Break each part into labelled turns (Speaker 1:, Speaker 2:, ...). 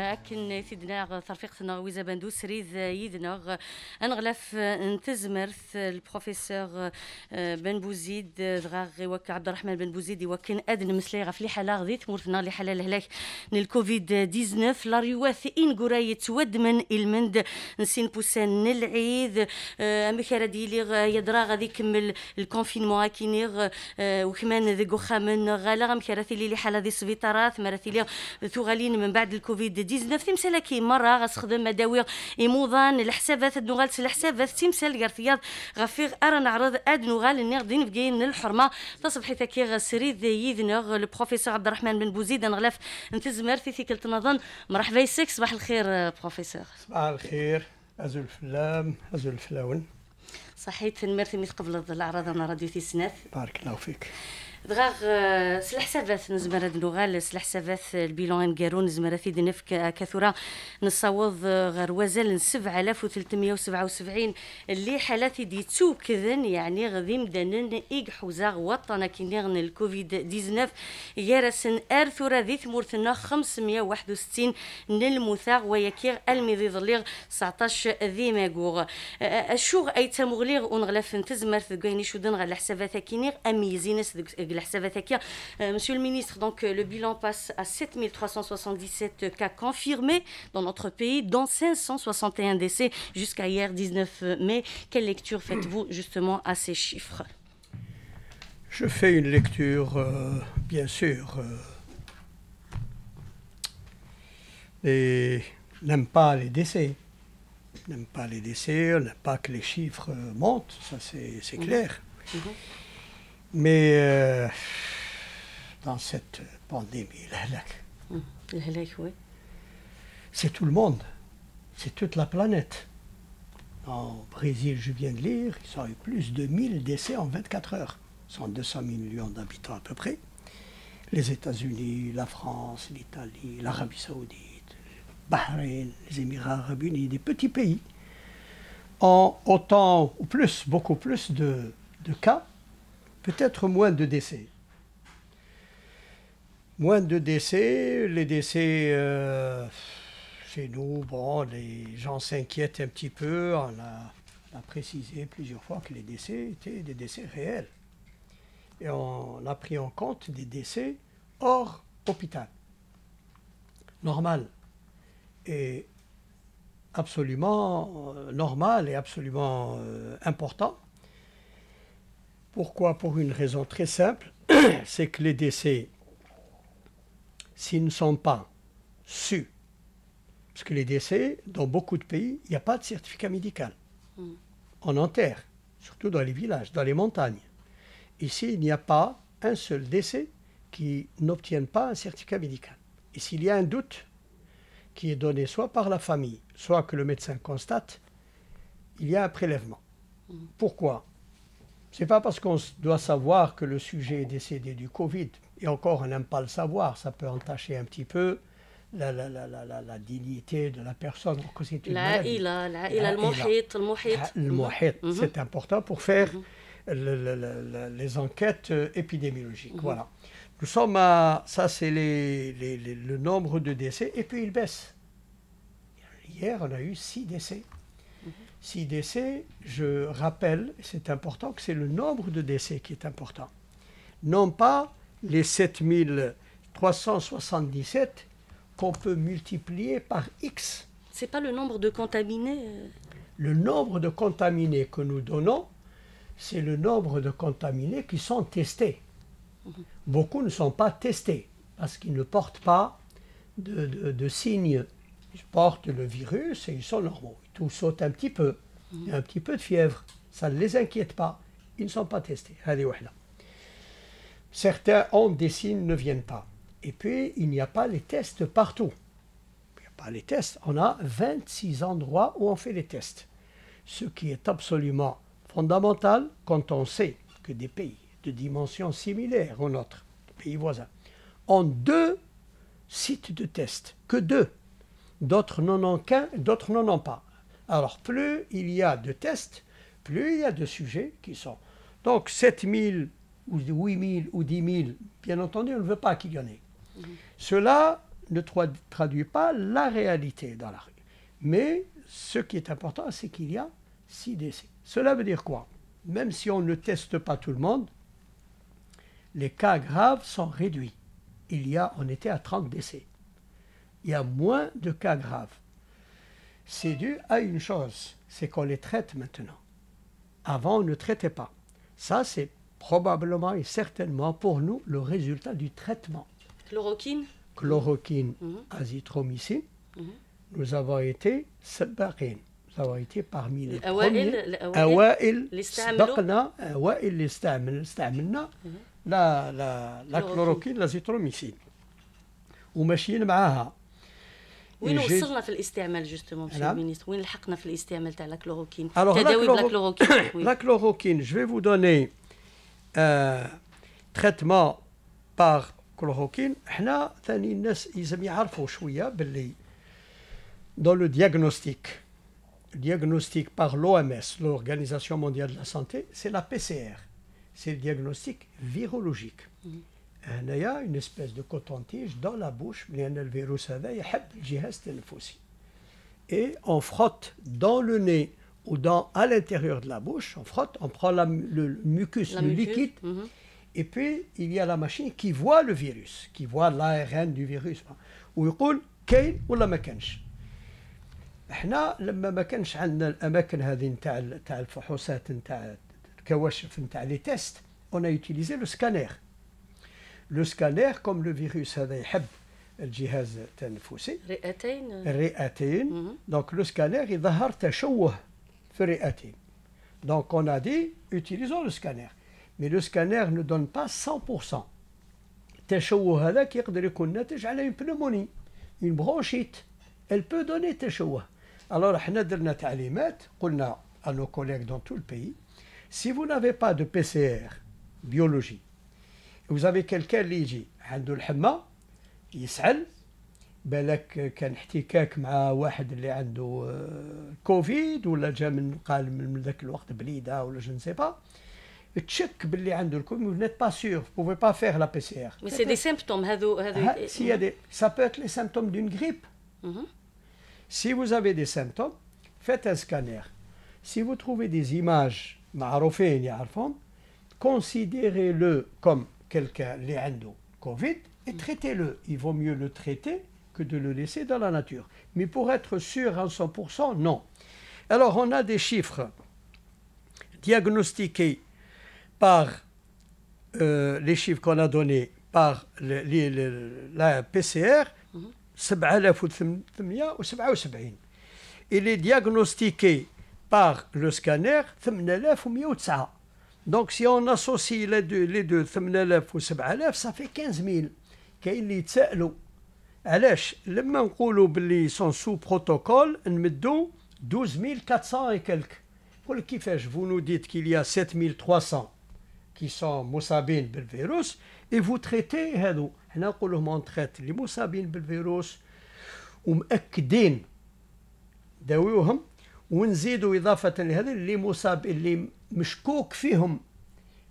Speaker 1: أكن سيدنا ترفيقتنا ويزا بندو سريز يدنا أنغلاف انتزمرت البروفيسور آه، بن بوزيد دغاغي وك عبد الرحمن بن بوزيد وكن أدن مسلي غف لحالة غذي تمورثنا لحالة لهلاك من الكوفيد 19 لاريواث إن قراي تود من إلمند. نسين بوسان العيد آه، أمكارا ديلي يدرا غادي يكمل الكونفينمون أكينيغ. آه، وكمان ذي من غالا. أمكارا لي حالا ذي سبيطارات. مرا ثيلي ثغالين من بعد الكوفيد 19 تمثال كي مرة غتخدم مداوير إيموضان الحسابات النغال الحسابات تمثال غرثياض غفير أرى نعرض أد نغال النير دين بقين الحرمة. تصبح كي غسريد يذنغ البروفيسور عبد الرحمن بن بوزيد نغلف نتزمر في ثيك تنظن مرحبا يسك صباح الخير بروفيسور.
Speaker 2: صباح الخير أزول فلام أزول فلاون
Speaker 1: صحيت نمرتي مثل قبل الأعراض أنا راديو تيسناث
Speaker 2: بارك الله فيك.
Speaker 1: دغاغ سلاح سافات نزمر هاد نوغال سلاح سافات البيلون نقارو نزمر في دنف كثرة نصوض غير وزال 7377 اللي حالات دي تو كذن يعني غادي مدنن إيق حوزاغ وطنا كينيغن الكوفيد 19 يارسن ارثورا ذي ثمورتنا 561 نلموثاغ ويكيغ الميضي ظليغ 19 ذي ماغوغ. الشوغ أي تمغليغ ونغلف نتزمر ثقيني شودن غال حسابات كينيغ أميزينس Euh, monsieur le ministre, donc euh, le bilan passe à 7377 cas confirmés dans notre pays, dont 561 décès jusqu'à hier 19 mai. Quelle lecture faites-vous justement à ces chiffres?
Speaker 2: Je fais une lecture, euh, bien sûr, et n'aime pas les décès. N'aime pas les décès, n'aime pas que les chiffres montent, ça c'est
Speaker 1: Mhm.
Speaker 2: clair. Mais euh, dans cette pandémie, le
Speaker 1: halak. Hum,
Speaker 2: C'est tout le monde. C'est toute la planète. En Brésil, je viens de lire, ils ont eu plus de 1000 décès en 24 heures. Ce sont 200 millions d'habitants à peu près. Les États-Unis, la France, l'Italie, l'Arabie Saoudite, Bahreïn, les Émirats Arabes Unis, des petits pays, ont autant ou plus, beaucoup plus de, de cas peut-être moins de décès. Moins de décès, les décès euh, chez nous, bon, les gens s'inquiètent un petit peu. On a, précisé plusieurs fois que les décès étaient des décès réels. Et on a pris en compte des décès hors hôpital. Normal. Et absolument euh, normal et absolument euh, important. Pourquoi Pour une raison très simple, c'est que les décès, s'ils ne sont pas su, parce que les décès, dans beaucoup de pays, il n'y a pas de certificat médical.
Speaker 1: Mm.
Speaker 2: On enterre, surtout dans les villages, dans les montagnes. Ici, il n'y a pas un seul décès qui n'obtienne pas un certificat médical. Et s'il y a un doute qui est donné soit par la famille, soit que le médecin constate, il y a un prélèvement.
Speaker 1: Mm.
Speaker 2: Pourquoi? C'est pas parce qu'on doit savoir que le sujet est décédé du Covid. Et encore, on n'aime pas le savoir. Ça peut entacher un petit peu la, la, la, la, la dignité de la personne. C'est
Speaker 1: mm-hmm.
Speaker 2: C'est important pour faire
Speaker 1: mm-hmm.
Speaker 2: le, le, le, les enquêtes euh, épidémiologiques. Voilà. Nous sommes à. Ça, c'est le nombre de décès. Et puis, il baisse. Hier, on a eu six décès.
Speaker 1: Mhm.
Speaker 2: Six décès, je rappelle, c'est important, que c'est le nombre de décès qui est important. Non pas les 7377 qu'on peut multiplier par X.
Speaker 1: C'est pas le nombre de contaminés euh,
Speaker 2: Le nombre de contaminés que nous donnons, c'est le nombre de contaminés qui sont testés. Beaucoup ne sont pas testés parce qu'ils ne portent pas de, de- de signes. Ils portent le virus et ils sont normaux tout saute un petit peu, un petit peu de fièvre, ça ne les inquiète pas, ils ne sont pas testés. Certains ont des signes, ne viennent pas. Et puis, il n'y a pas les tests partout. Il n'y a pas les tests. On a 26 endroits où on fait les tests. Ce qui est absolument fondamental quand on sait que des pays de dimension similaire aux nôtres, des pays voisins, ont deux sites de tests, que deux. D'autres n'en ont qu'un, d'autres n'en ont pas. Alors plus il y a de tests, plus il y a de sujets qui sont. Donc 7000 ou 8000 ou 10 000, bien entendu, on ne veut pas qu'il y en ait. Cela ne traduit pas la réalité dans la rue. Mais ce qui est important, c'est qu'il y a 6 décès. Cela veut dire quoi? Même si on ne teste pas tout le monde, les cas graves sont réduits. Il y a, on était à 30 décès. Il y a moins de cas graves C'est dû à une chose, c'est qu'on les traite maintenant. Avant, on ne traitait pas. Ça, c'est probablement et certainement pour nous le résultat du traitement.
Speaker 1: Chloroquine
Speaker 2: Chloroquine, mhm. azithromycine. Mhm. Nous avons été sabarines. Nous avons été parmi les premiers. أوائل سبقنا أوائل اللي استعمل استعملنا لا لا لا كلوروكين لازيتروميسين وماشيين معاها
Speaker 1: وين وصلنا في الاستعمال جوستومون مسيو المينيستر وين لحقنا في الاستعمال تاع لا كلوروكين تداوي بلا كلوروكين
Speaker 2: لا كلوروكين جو في فو دوني تريتمون باغ كلوروكين حنا ثاني الناس يلزم يعرفوا شويه باللي دون لو دياغنوستيك diagnostic par l'OMS, l'Organisation mondiale de la santé, c'est la PCR. C'est le diagnostic virologique. Il y a une espèce de coton-tige dans la bouche, le virus et on frotte dans le nez ou dans, à l'intérieur de la bouche, on frotte, on prend le mucus, le liquide, mhm. et puis il y a la machine qui voit le virus, qui voit l'ARN du virus. Ou il dit, ou la احنا لما ما كانش عندنا الاماكن هذه نتاع تاع الفحوصات نتاع الكواشف نتاع لي تيست اون يوتيليزي لو سكانير لو سكانير كوم لو فيروس هذا يحب الجهاز التنفسي
Speaker 1: الرئتين
Speaker 2: الرئتين دونك لو سكانير يظهر تشوه في الرئتين دونك اون ا دي يوتيليزون لو سكانير مي لو سكانير نو دون با 100% التشوه هذاك يقدر يكون ناتج على اون بنوموني اون برونشيت elle peut donner تشوه Alors, on a à nos collègues dans tout le pays, si vous n'avez pas de PCR, biologie, vous avez quelqu'un qui يجي عنده الحمى يسعل بالك كان احتكاك مع واحد اللي عنده كوفيد ولا جا من قال من ذاك الوقت بليده ولا جو نسي با تشك باللي عنده الكوفيد vous n'êtes pas sûr vous pouvez pas faire la PCR
Speaker 1: mais c'est des symptômes هذو هذو
Speaker 2: s'il y a des ça peut être les symptômes d'une grippe mhm. Si vous avez des symptômes, faites un scanner. Si vous trouvez des images, considérez-le comme quelqu'un qui a Covid et traitez-le. Il vaut mieux le traiter que de le laisser dans la nature. Mais pour être sûr à 100%, non. Alors on a des chiffres diagnostiqués par euh, les chiffres qu'on a donnés par la PCR, 7877 il est diagnostiqué par le scanner 8109 دونك سي اون اسوسي لي دو لي دو 8000 و 7000 صافي 15000 كاين اللي يتسائلوا علاش لما نقولوا باللي سون سو بروتوكول نمدوا 12400 كلك قول كيفاش فو نو ديت كيليا 7300 كي سون مصابين بالفيروس اي فو تريتي هادو حنا نقولهم اون تريت اللي مصابين بالفيروس ومأكدين داويوهم ونزيدوا اضافه لهذا اللي مصاب اللي مشكوك فيهم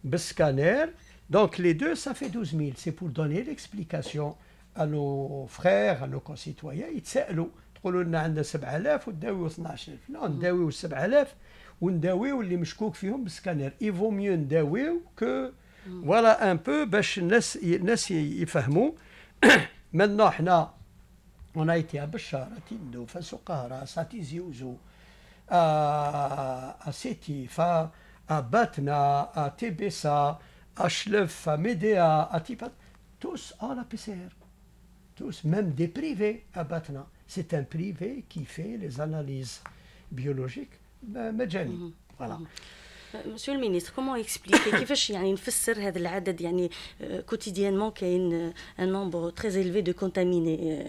Speaker 2: بالسكانير دونك لي دو سافي 12000 سي بور دوني ليكسبليكاسيون ا نو فخيغ ا نو كونسيتويان يتسائلوا تقولوا لنا عندنا 7000 وداويو 12000 لا نداويو 7000 ونداويو اللي مشكوك فيهم بالسكانير ايفو ميو نداويو كو فوالا ان بو باش الناس الناس يفهموا منا حنا اون ايتي بشارة النوفة سقارة ساتيزيوزو ا سيتي فا à Satizi Ouzou, à, à Sétif, à, à, Batna, à Tébessa, à Chlef, à Médéa, à Tipat, tous ont la PCR. Tous, même des privés à Batna. C'est un privé qui fait les analyses biologiques. Ben, mm Voilà. Mm -hmm.
Speaker 1: مسيو المينيستر كومون اكسبليكي كيفاش يعني نفسر هذا العدد يعني كوتيديانمون كاين ان نومبر تري الفي دو كونتاميني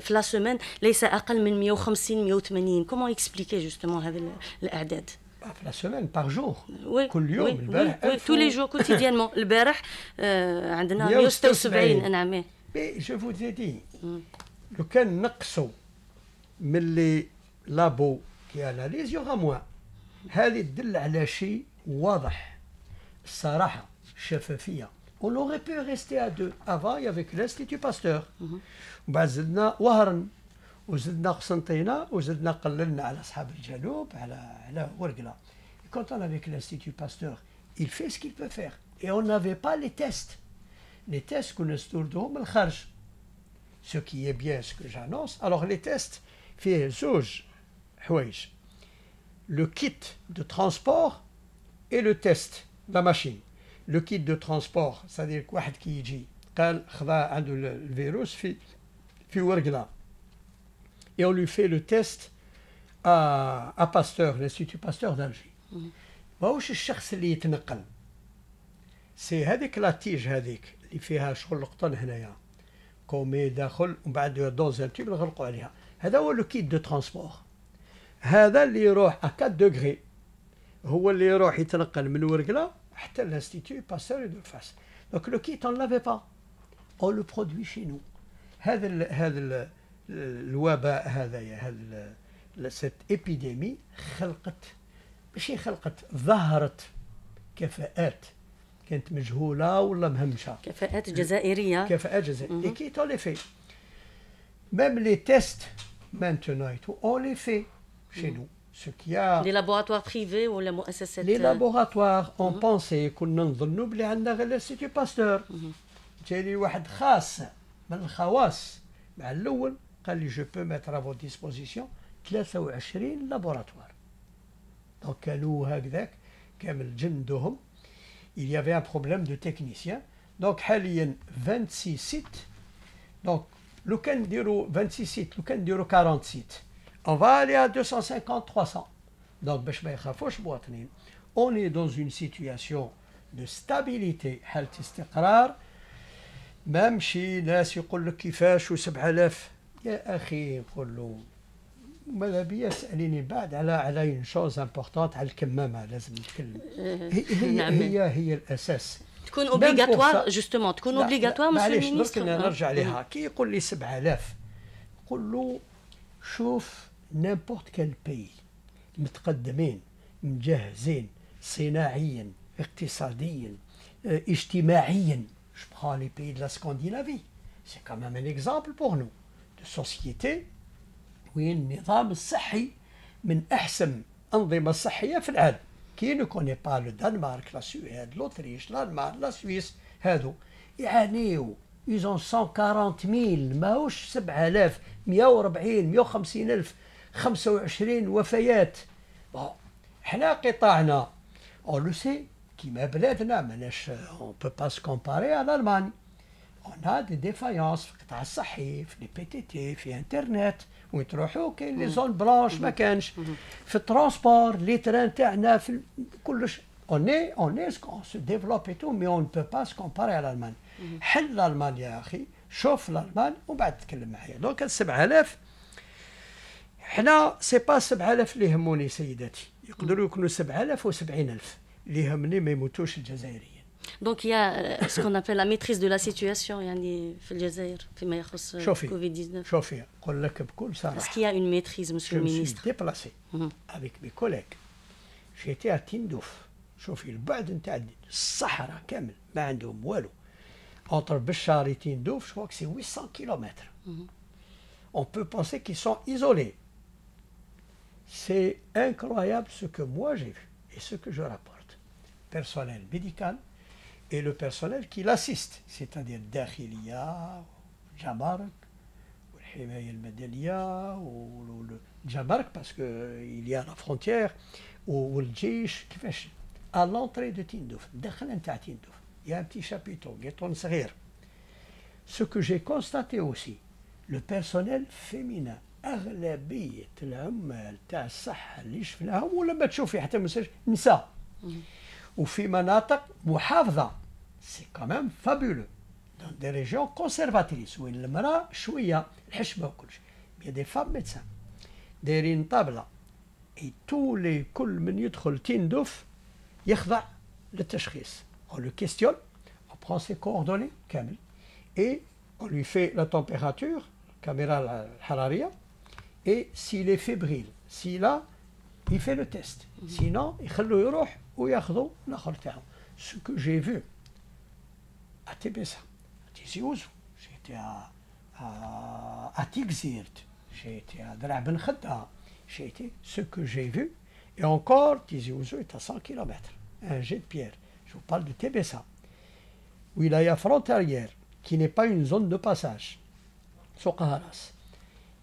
Speaker 1: في لا سيمين ليس اقل من 150 180 كومون اكسبليكي جوستومون هذه الاعداد
Speaker 2: في لا سيمين باغ جور
Speaker 1: وي
Speaker 2: كل يوم
Speaker 1: البارح وي تو لي جور كوتيديانمون البارح عندنا 176 نعم مي
Speaker 2: جو فو دي لو كان نقصوا من لي لابو كي اناليز يوغا موان هذه تدل على شيء واضح الصراحة الشفافية On aurait pu rester à deux. Avant, il y avait que l'Institut Pasteur. وبعد زدنا وهرن وزدنا قسنطينة وزدنا قللنا على أصحاب الجنوب على على ورقلة. Et quand on est avec l'Institut Pasteur, il fait ce qu'il peut faire. Et on n'avait pas les tests. Les tests كنا نستوردوهم من الخارج. Ce qui est bien ce que j'annonce. Alors les tests فيه زوج حوايج. Le kit de transport et le test la machine. Le kit de transport, c'est-à-dire واحد كي يجي قال خذا عنده الفيروس في في ورقلة et on lui fait le test à, à Pasteur, l'Institut Pasteur d'Alger. ماهوش الشخص اللي يتنقل سي هذيك لاتيج هذيك اللي فيها شغل القطن هنايا كومي داخل ومن بعد دوز ان تيوب نغلقوا عليها هذا هو لو كيت دو ترونسبور هذا اللي يروح ا 4 دوغري هو اللي يروح يتنقل من ورقله حتى Pasteur de face. Donc le kit, on ne l'avait pas. On le produit chez nous. هذا ال هذا ال الوباء هذايا هذا سيت ابيديمي خلقت ماشي خلقت ظهرت كفاءات. كانت مجهولة ولا مهمشه
Speaker 1: كفاءات جزائرية.
Speaker 2: كفاءات جزائرية. كي تو لي في ميم لي تيست مانتونو اي تو لي في شي نو سو كيا
Speaker 1: لي لابوراتوار بريفي ولا مؤسسات
Speaker 2: لي لابوراتوار اون بونسي كنا نظنوا بلي عندنا غير سيتي باستور جاي لي واحد خاص من الخواص مع الأول قال لي جو بو ميتر ا فو ديسبوزيسيون 23 لابوراتوار دونك كانوا هكذاك كامل جندهم il y avait un problème de technicien donc حاليا 26 sites donc لو كان نديروا 26 sites لو كان نديروا 40 sites on va aller à 250 300 donc باش ما يخافوش المواطنين on est dans une situation de stabilité حالة استقرار ما مشي ناس يقول لك كيفاش و7000 يا أخي نقول له ماذا بيا ساليني بعد على على اون شوز امبورطونت على الكمامة لازم نتكلم. هي هي,
Speaker 1: نعم.
Speaker 2: هي, هي الأساس.
Speaker 1: تكون اوبليغاتوار جوستومون تكون اوبليغاتوار
Speaker 2: معليش درك. نرجع لها. كي يقول لي 7000 قول له شوف نيمبورت كال بي متقدمين مجهزين صناعيا اقتصاديا اجتماعيا. Je prends les pays de la Scandinavie. C'est quand même un exemple pour nous. Société وين النظام الصحي من احسن انظمه صحيه في العالم كي نو كوني با لو دنمارك لا سويد لوتريش الالمان لا سويس هادو يعانيو ايزون 140000 ماهوش 7000 140 150 الف 25 وفيات بون حنا قطاعنا اون لو سي كيما بلادنا ماناش اون بو با سكومباري على المانيا اون ا دي ديفايونس في القطاع الصحي في لي بي تي تي في انترنت وين تروحوا كاين لي زون بلانش ما كانش في الترونسبور لي تران تاعنا في كلش اون اي اون اي اون سو ديفلوبي تو مي اون بو با كومباري على الالمان حل الالمان يا أخي شوف الالمان ومن بعد تكلم معايا دونك 7000 حنا سي با 7000 اللي يهموني سيداتي يقدروا يكونوا 7000 و 70000 اللي يهمني ما يموتوش الجزائريين
Speaker 1: دونك يا سكون ابل لا ميتريز دو لا سيتوياسيون يعني في الجزائر فيما يخص
Speaker 2: شوفي
Speaker 1: كوفيد 19
Speaker 2: شوفي نقول لك بكل صراحه
Speaker 1: Est-ce qu'il y a une maîtrise,
Speaker 2: Je
Speaker 1: monsieur le
Speaker 2: me suis
Speaker 1: ministre
Speaker 2: déplacé
Speaker 1: Mhm.
Speaker 2: avec mes collègues. J'étais à Tindouf. شوفي البعد نتاع الصحراء كامل ما عندهم والو. Entre Béchar et Tindouf, je crois que c'est 800 km. On peut penser qu'ils sont isolés. C'est incroyable ce que moi j'ai vu et ce que je rapporte. Personnel médical et le personnel qui l'assiste, c'est-à-dire Dakhiliya, Jamark, والحماية المدنية والجمارك باسكو il y a la frontière والجيش كيفاش à l'entrée de Tindouf الدخلة نتاع تندوف il y a un petit chapiteau قيطون صغير ce que j'ai constaté aussi le personnel féminin أغلبية العمال تاع الصحة اللي شفناهم ولا ما تشوفي حتى مستشفى نساء وفي مناطق محافظة سي كمان فابولو dans des régions conservatrices وين المرأة شوية الحشمة وكلش il y a des femmes médecins دايرين طابلة et tous les كل من يدخل تندوف يخضع للتشخيص on le questionne on prend ses coordonnées كامل et on lui fait la température caméra الحرارية et s'il est fébrile s'il a il fait le test sinon يخلوه يروح وياخذوا الاخر تاعو ce que j'ai vu à Tébessa, à Tizi Ouzou, j'ai été à, à, à Tigzirt, j'ai été à Dra Ben Khadda, j'ai été ce que j'ai vu. Et encore, Tizi Ouzou est à 100 km, un jet de pierre. Je vous parle de Tébessa. Wilaya frontalière, qui n'est pas une zone de passage. سوق هراس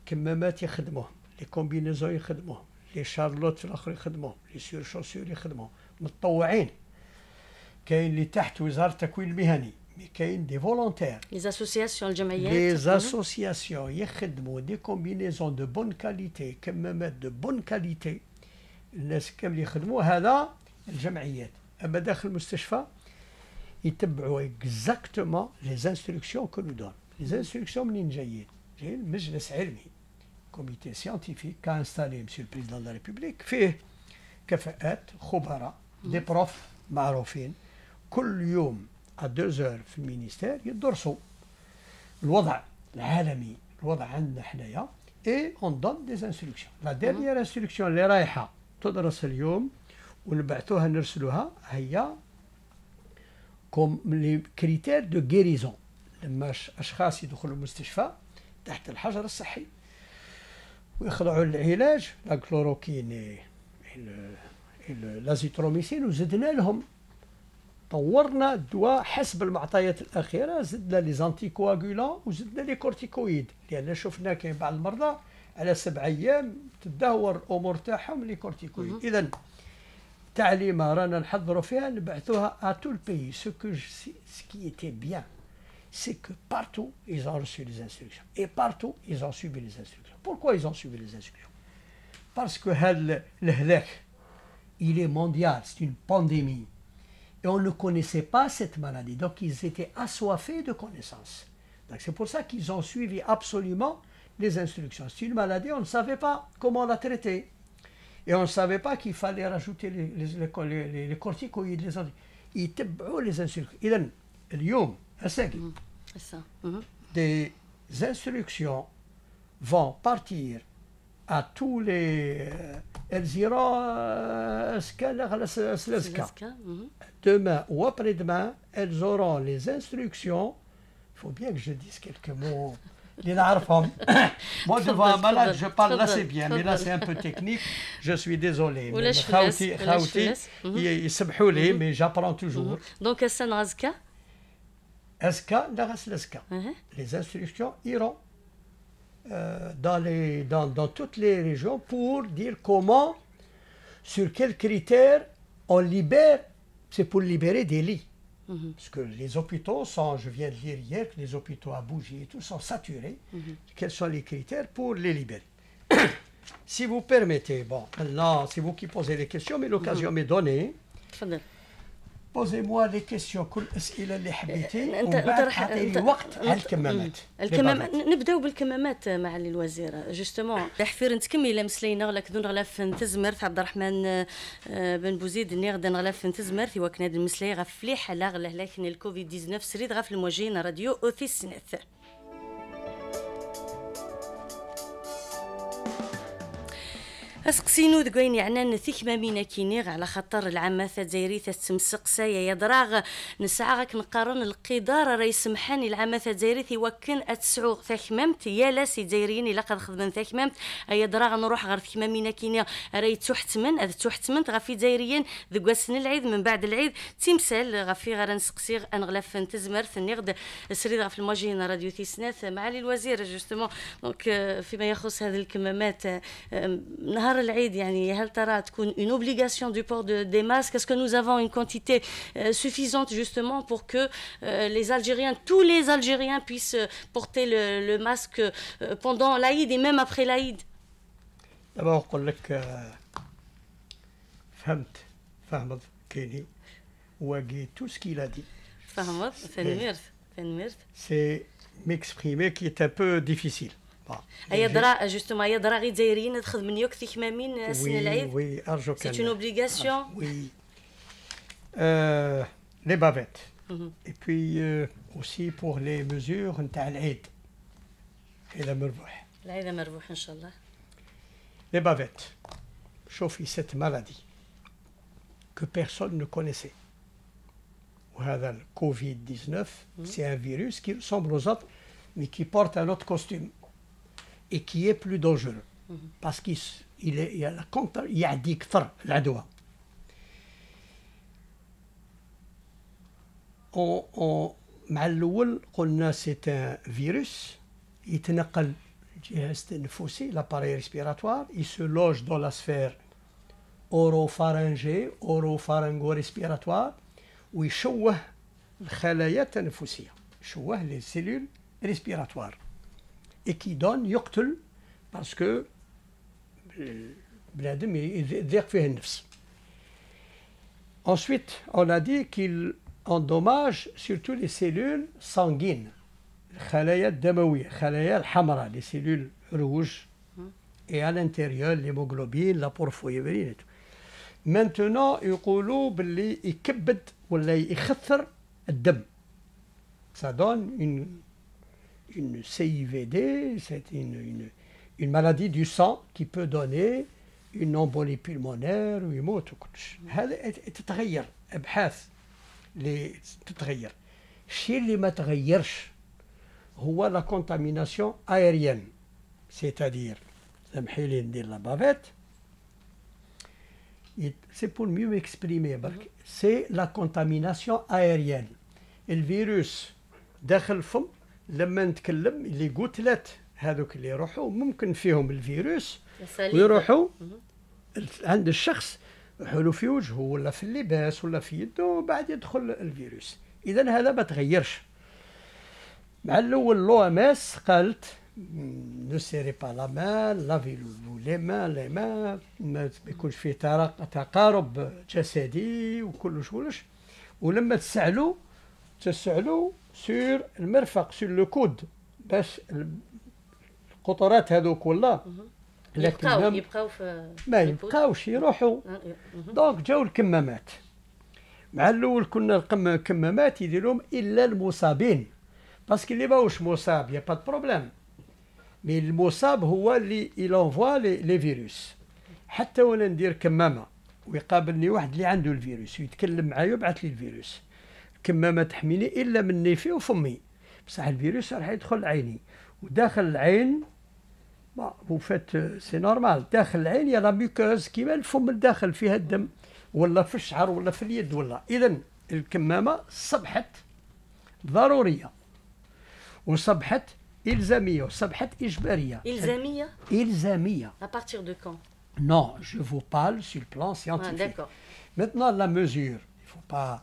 Speaker 2: كمامات يخدموهم لي كومبينيزون يخدموهم لي شارلوت الآخر يخدموهم لي سير شوسيور يخدموهم متطوعين كاين اللي تحت وزاره التكوين المهني مي كاين دي فولونتير
Speaker 1: Les associations, الجمعيات
Speaker 2: لي
Speaker 1: مهم.
Speaker 2: زاسوسياسيون يخدموا دي كومبينيزون دو بون كاليتي كمامات دو بون كاليتي الناس كامل يخدموا هذا الجمعيات اما داخل المستشفى يتبعوا اكزاكتومون لي انستركسيون كو نو دون لي انستركسيون منين جايين جايين مجلس علمي كوميتي سيانتيفيك كانستالي مسيو البريزيدون دو لا ريبوبليك فيه كفاءات خبراء دي بروف معروفين كل يوم ا 2 زور في المينيستير يدرسوا الوضع العالمي الوضع عندنا حنايا اي اون دون دي انستركسيون لا ديرنيير انستركسيون اللي رايحة تدرس اليوم ونبعثوها نرسلوها هي كوم لي كريتير دو غيريزون لما أشخاص يدخلوا المستشفى تحت الحجر الصحي ويخضعوا للعلاج لا كلوروكين لازيتروميسين وزدنا لهم طورنا الدواء حسب المعطيات الأخيرة زدنا لي زانتيكواغولون وزدنا لي كورتيكويد. لأن شفنا كاين بعض المرضى على سبع أيام تدهور الأمور تاعهم لي كورتيكويد. اذا تعليمة رانا نحضروا فيها نبعثوها ا تول بي سو كو سكي ايتي بيان سي كو بارتو ايز اون ريسو لي انستركسيون اي بارتو ايز اون سوبي لي انستركسيون بوركوا ايز اون سوبي لي انستركسيون باسكو هاد الهلاك الي مونديال سي اون بانديمي et on ne connaissait pas cette maladie. Donc ils étaient assoiffés de connaissances. Donc c'est pour ça qu'ils ont suivi absolument les instructions. C'est une maladie, on ne savait pas comment la traiter. Et on ne savait pas qu'il fallait rajouter les, les, les, les, les corticoïdes, les anti- يتبعوا les instructions. إذا اليوم أساقي
Speaker 1: C'est ça. Mhm.
Speaker 2: des instructions vont partir à tous les Demain ou après-demain, elles auront les instructions. Il faut bien que je dise quelques mots. Moi, devant un malade, je parle assez bien, mais là, c'est un peu technique. Je suis désolé. mais j'apprends toujours.
Speaker 1: Donc,
Speaker 2: Les instructions iront euh, dans, les, dans, dans toutes les régions pour dire comment, sur quels critères on libère. C'est pour libérer des lits.
Speaker 1: Mhm.
Speaker 2: Parce que les hôpitaux sont, je viens de lire hier que les hôpitaux à Bougie et tout sont saturés. Quels sont les critères pour les libérer? Si vous permettez, bon, maintenant, c'est vous qui posez les questions, mais l'occasion m'est donnée.
Speaker 1: بوزي
Speaker 2: موا لي كيسيون كل الاسئله اللي حبيتي
Speaker 1: انت
Speaker 2: أعطيني وقت على
Speaker 1: أمم،
Speaker 2: الكمامات
Speaker 1: الكمامات نبداو بالكمامات معالي الوزير جوستومون تحفير نتكمل مسلينا لك دون غلاف نتزمر. عبد الرحمن آه، بن بوزيد ني غدا غلاف نتزمر. في وكنا المسلي غفليح على لكن الكوفيد 19 سريد غف المواجهين راديو اوثيس سنيث أسقسينو دقوين يعنان ثيكما مينا كينيغ على خاطر العامة الجزائرية تمسق سايا يدراغ نسعى غاك نقارن القدارة راهي سمحاني العامة الجزائرية يوكن أتسعو ثكممت يا لا سي جزائريين إلا قد خدمن ايا دراغ نروح غير ثكما مينا كينيا راهي تحتمن أذ تحتمن غافي جزائريين سن العيد من بعد العيد. تمثال غافي غير نسقسي انغلاف نتزمر ثني غد سريد غاف المواجهين راديو تيسناث معالي الوزير جوستومون. دونك فيما يخص هذه الكمامات نهار une obligation du port de, des masques Est-ce que nous avons une quantité euh, suffisante justement pour que euh, les Algériens, tous les Algériens puissent euh, porter le, masque pendant l'Aïd et même après l'Aïd?
Speaker 2: D'abord, tout ce
Speaker 1: qu'il a dit.
Speaker 2: C'est m'exprimer qui est un peu difficile. Bon.
Speaker 1: هيا
Speaker 2: J'ai-
Speaker 1: درا جوستومون هيا درا غير جزائريين تخدم نيوك ثيكمامين سن
Speaker 2: Oui,
Speaker 1: العيد
Speaker 2: oui, أرجوك
Speaker 1: C'est
Speaker 2: أن-
Speaker 1: une obligation
Speaker 2: Oui. Euh, les bavettes.
Speaker 1: Mhm.
Speaker 2: Et puis euh, aussi pour les mesures نتاع العيد. إلى مربوح.
Speaker 1: العيد مربوح ان شاء الله
Speaker 2: Les bavettes. شوفي cette maladie que personne ne connaissait. وهذا الكوفيد 19 c'est un virus qui ressemble aux autres mais qui porte un autre costume et qui est plus dangereux parce qu'il il est, il y a la conta- يعدي كثر العدوى on, on, مع الاول قلنا c'est un virus يتنقل الجهاز التنفسي l'appareil respiratoire il se loge dans la sphère اوروفارنجي اوروفارنجو ريسبيراتوار ويشوه الخلايا التنفسيه يشوه لي سيلول ريسبيراتوار اي كي دون يقتل باسكو بنادم يضيق فيه النفس Ensuite, on a dit qu'il endommage surtout les cellules sanguines, الخلايا الدموية, الخلايا الحمراء, les cellules rouges, et à l'intérieur l'hémoglobine, la porphyrin et tout. Maintenant, يقولوا باللي يكبد ولا يخثر الدم. Ça donne une, une CIVD, c'est une, une, une maladie du sang qui peut donner une embolie pulmonaire ويموت وكلش. هذا تتغير ابحاث اللي تتغير. الشيء اللي ما تغيرش هو لا كونتاميناسيون aérienne. C'est-à-dire, سامحي لي ندير لا بافيت c'est pour mieux m'exprimer برك c'est la contamination aérienne الفيروس داخل الفم لما نتكلم اللي قتلت هذوك اللي يروحوا ممكن فيهم الفيروس ويروحوا عند الشخص يروحوا له في وجهه ولا في اللباس ولا في يده وبعد يدخل الفيروس. اذا هذا ما تغيرش. مع الأول لو ام اس قالت ne serrez pas la main lavez-vous les mains les mains. ما يكونش فيه تقارب جسدي وكلش كلش ولما تسعلوا تسعلوا سور المرفق سور لو كود باش القطرات هذوك ولا لكن
Speaker 1: يبقاو يبقاو في
Speaker 2: ما. يبقاوش يروحوا. دونك جاو الكمامات مع الأول كنا الكمامات يديرهم الا المصابين باسكو اللي ماهوش مصاب يا با بروبليم مي المصاب هو اللي يلونفوا لي فيروس حتى وأنا ندير كمامه ويقابلني واحد اللي عنده الفيروس ويتكلم معايا ويبعث لي الفيروس الكمامه تحميني إلا من نيفي وفمي. بصح الفيروس راح يدخل عيني. وداخل العين vous faites سي نورمال. داخل العين يا لا ميكوز كيما الفم الداخل فيها الدم ولا في الشعر ولا في اليد ولا. اذا الكمامة صبحت ضرورية وصبحت إلزامية وصبحت إجبارية.
Speaker 1: إلزامية؟
Speaker 2: إلزامية.
Speaker 1: À partir de quand?
Speaker 2: Non, je vous parle sur le plan
Speaker 1: Ah,
Speaker 2: scientifique.
Speaker 1: D'accord.
Speaker 2: Maintenant, la mesure, il faut pas.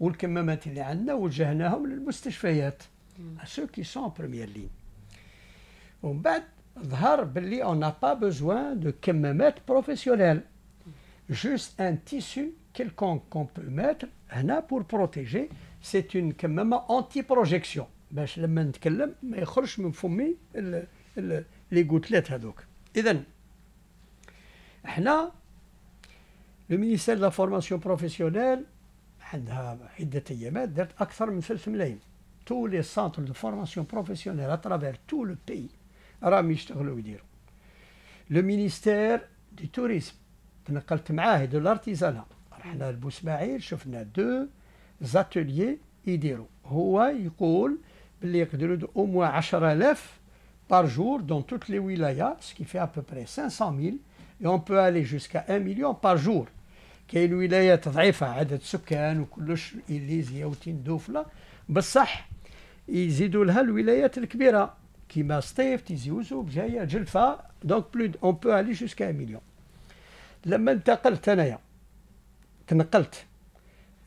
Speaker 2: والكمامات اللي عندنا وجهناهم للمستشفيات. سو كي سون بروميير لين ومن بعد ظهر باللي اون n'a با بوزوان دو كمامات بروفيسيونيل juste un tissu quelconque qu'on peut mettre هنا pour protéger. C'est une كمامة anti projection باش لما نتكلم ما يخرجش من فمي لي قتلات هذوك اذا إحنا لو مينيستير لا فورماسيون بروفيسيونيل عندها عدة ايامات دارت اكثر من 3 ملايين تو لي سانتر دو فورماسيون بروفيسيونيل اترافير تو لو بي راهم يشتغلوا ويديروا لو مينيستير دو توريزم تنقلت معاه دو لارتيزانا رحنا لبوسماعيل شفنا دو زاتوليي يديروا هو يقول باللي يقدروا او موان 10000 par jour dans toutes les wilayas, ce qui fait à peu près 500 000, et on peut aller jusqu'à 1 million par jour. كاين ولايات ضعيفة عدد سكان وكلش إليزيا وتندوفلا بصح يزيدوا لها الولايات الكبيرة. كيما سطيف تيزيوزو بجاية جلفة. دونك بلو اون بو الي جوسكا 1 مليون لما انتقلت أنايا تنقلت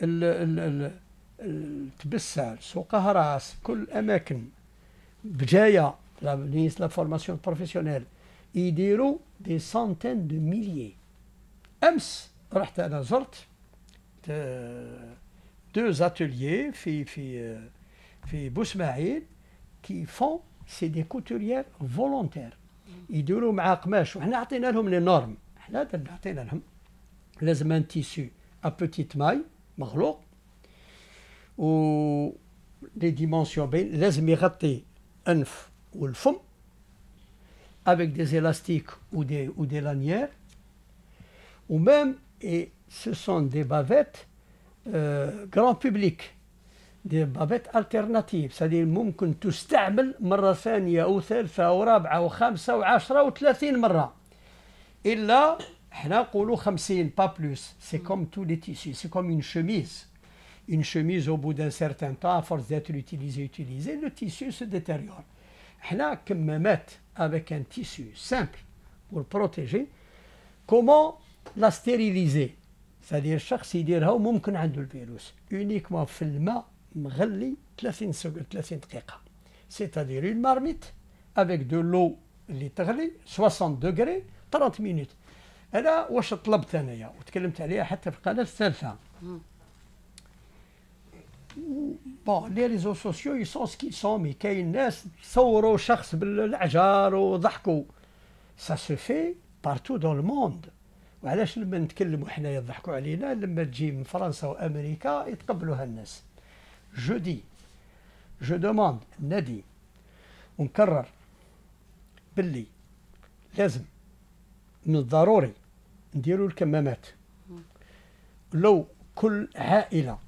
Speaker 2: ال ال ال ال- تبسال سوق هراس كل أماكن بجاية لا فورماسيون بروفيسيونيل يديروا دي سانتين دو ميليي أمس. رحت انا زرت ت- deux ateliers في في في بوسماعيل qui font c'est des couturières volontaires يديروا مع قماش وحنا عطينا لهم لي نورم حنا درنا عطينا لهم لازم ان تيسو ا بوتيت ماي مغلوق و لي ديمونسيون بين لازم يغطي انف والفم avec des élastiques ou des, ou des lanières ou même et ce sont des bavettes euh, grand public دي بابيت الترناتيف سادير ممكن تستعمل مرة ثانية أو ثالثة أو رابعة وخامسة وعشرة وثلاثين مرة إلا حنا نقولوا خمسين با بلوس سي كوم تو لي تيسي سي كوم اون شوميز une chemise au bout d'un certain temps, à force d'être utilisée, utilisée, le tissu se détériore. حنا كمامات avec un tissu simple pour protéger. Comment la stériliser C'est-à-dire الشخص يديرها وممكن عنده الفيروس. Uniquement في الماء مغلي 30 30 دقيقة. C'est-à-dire une marmite avec de l'eau اللي تغلي 60 degrés 30 minutes. أنا واش طلبت أنايا وتكلمت عليها حتى في القناة الثالثة بون لي ريزو سوسيو يسون سكي سون مي كاين ناس يصوروا شخص بالعجار وضحكوا سا سو في بارتو دون لو موند وعلاش لما نتكلموا حنايا يضحكوا علينا لما تجي من فرنسا وأمريكا يتقبلوها الناس. جو دي جو دوموند ندي ونكرر باللي لازم من الضروري نديروا الكمامات. لو كل عائلة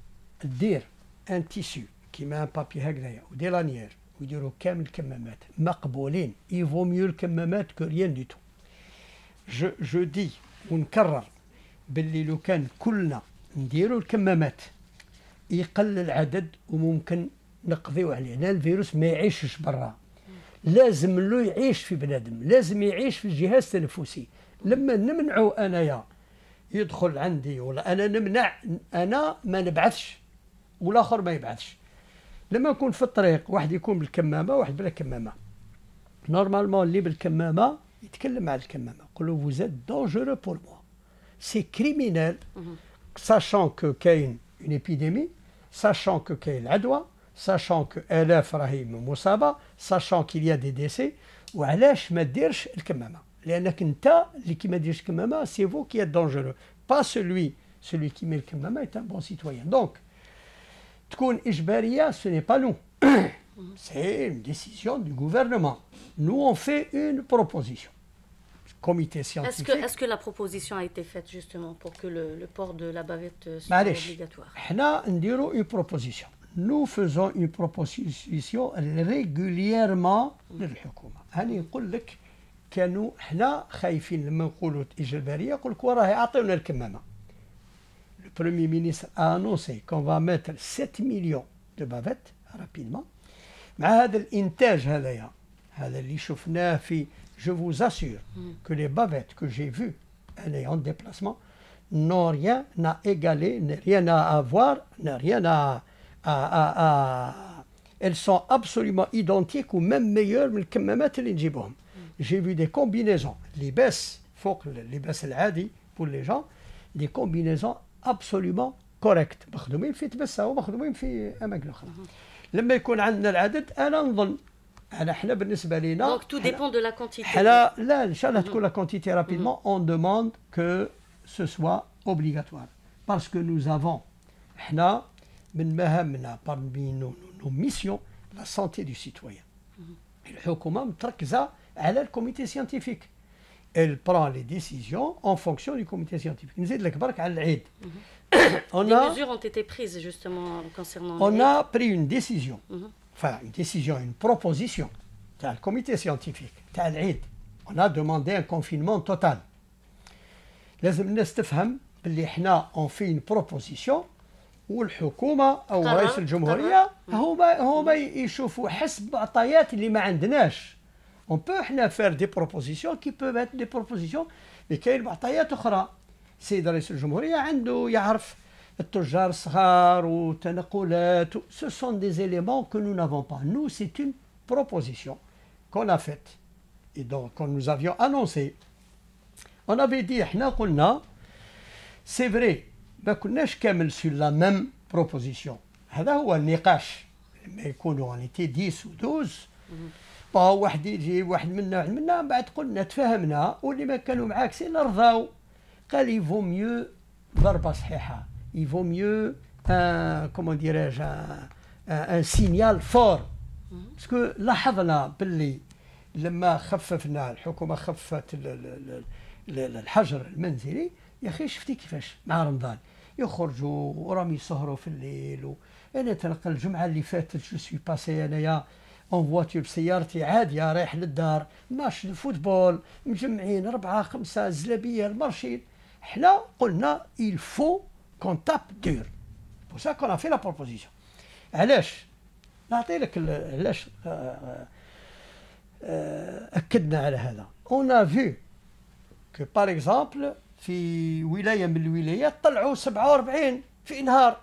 Speaker 2: دير ان تيسو كيما ان بابي هكذايا ودي لانيير ويديروا كامل الكمامات مقبولين يفو ميو الكمامات كو ريان دي تو جو جو دي ونكرر باللي لو كان كلنا نديروا الكمامات يقل العدد وممكن نقضيو عليه. لأن الفيروس ما يعيشش برا. لازم له يعيش في بنادم لازم يعيش في الجهاز التنفسي. لما نمنعوا أنايا يدخل عندي ولا أنا نمنع أنا ما نبعثش والآخر ما يبعثش. لما نكون في الطريق واحد يكون بالكمامة واحد بلا كمامة. نورمالمون اللي بالكمامة يتكلم مع الكمامة. يقول له فوزيت دونجورو بور موا سي كريمينال ساشون كو كاين اون ايبيديمي ساشون كو كاين العدوى ساشون كو الاف راهي مصابه ساشون كيل يا دي ديسي وعلاش ما ديرش الكمامه لانك انت اللي كي ما ديرش الكمامه سي فو كي دونجورو با سولوي celui qui met le kamama est un bon citoyen. Donc, تكون إجبارية ce n'est pas nous. C'est une décision du gouvernement. Nous, on fait une proposition. Comité scientifique.
Speaker 1: Est-ce que, est que, la proposition a été faite justement pour que le, le port de la bavette soit
Speaker 2: معلش.
Speaker 1: obligatoire
Speaker 2: احنا نديروا une proposition. Nous faisons une proposition régulièrement للحكومة. هاني نقول لك كانوا احنا خايفين لما نقولوا إجبارية يقول لك وراه يعطيونا الكمامة. Le Premier ministre a annoncé qu'on va mettre 7 millions de bavettes rapidement. مع هذا الإنتاج هذايا هذا اللي شفناه في je vous assure que les bavettes que j'ai vues aller en déplacement n'ont rien à égaler, n'ont rien à avoir, n'ont rien à, à, à, à- Elles sont absolument identiques ou même meilleures من الكمامات اللي نجيبهم. J'ai vu des combinaisons لباس فوق اللباس العادي pour les gens des combinaisons absolument correctes مخدومين في تبسة ومخدومين في أماكن أخرى. لما يكون عندنا العدد أنا نظن أنا احنا بالنسبة لنا
Speaker 1: Donc tout dépend de la quantité.
Speaker 2: حنا لا ان شاء الله تكون la quantité rapidement on demande que ce soit obligatoire parce que nous avons احنا من مهامنا parmi nos, nos missions la santé du citoyen الحكومة متركزة على الكوميتي سيانتيفيك elle prend les décisions en fonction du comité scientifique نزيد لك برك على العيد on
Speaker 1: Des
Speaker 2: a
Speaker 1: mesures ont été prises justement concernant
Speaker 2: on
Speaker 1: les-
Speaker 2: a pris une décision
Speaker 1: Mhm.
Speaker 2: enfin une décision, une proposition تاع الكوميتي سيانتيفيك تاع العيد on a demandé un confinement total لازم الناس تفهم باللي احنا on fait une proposition والحكومه او
Speaker 1: قرر-
Speaker 2: رئيس الجمهوريه
Speaker 1: قرر.
Speaker 2: هما هما يشوفوا حسب معطيات اللي ما عندناش on peut احنا faire des propositions qui peuvent être des propositions mais كاين معطيات اخرى السيد رئيس الجمهوريه عنده يعرف التجار الصغار والتنقلات ce sont des éléments que nous n'avons pas nous c'est une proposition qu'on a faite et donc quand nous avions annoncé on avait dit احنا قلنا سي فري ما كناش كامل سور لا ميم بروبوزيسيون هذا هو النقاش لما يكونوا انيتي 10 و 12 با واحد يجي واحد منا واحد منا من بعد قلنا تفاهمنا واللي ما كانوا معاكسين رضاو قال يفو ميو ضربه صحيحه يفو ميو ان كومون ديراج ان سينيال فور باسكو لاحظنا باللي لما خففنا الحكومة خفت الحجر المنزلي يا أخي شفتي كيفاش مع رمضان يخرجوا وراهم يسهروا في الليل و... أنا تلقى الجمعه اللي فاتت جو سوي باسي انايا اون فواتور بسيارتي عاديه رايح للدار ماتش الفوتبول مجمعين اربعه خمسه زلابيه المرشيد حنا قلنا il tape dur. Pour ça qu'on a fait la proposition. علاش نعطي لك علاش اكدنا على هذا a vu que par exemple في ولايه من الولايات طلعوا 47 في نهار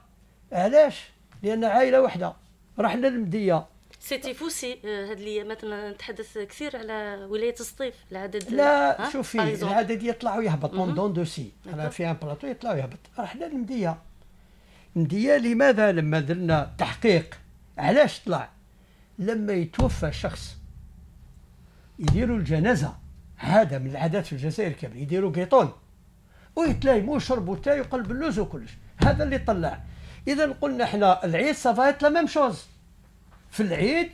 Speaker 2: علاش لأن عائلة واحدة رحنا للمدية.
Speaker 1: سيتي فوسي هاد الايامات نتحدث كثير على ولاية السطيف العدد
Speaker 2: لا شوفي العدد يطلع ويهبط من دون دو سي. أنا في ان بلاطو يطلع ويهبط. رحنا للمديه المدية. لماذا لما درنا تحقيق؟ علاش طلع؟ لما يتوفى شخص يديروا الجنازة. هذا من العادات في الجزائر كامل يديروا قيطون. ويتلايموا ويشربوا تاي وقلب اللوز وكلش. هذا اللي طلع. إذا قلنا إحنا العيد صافا لا ميم شوز في العيد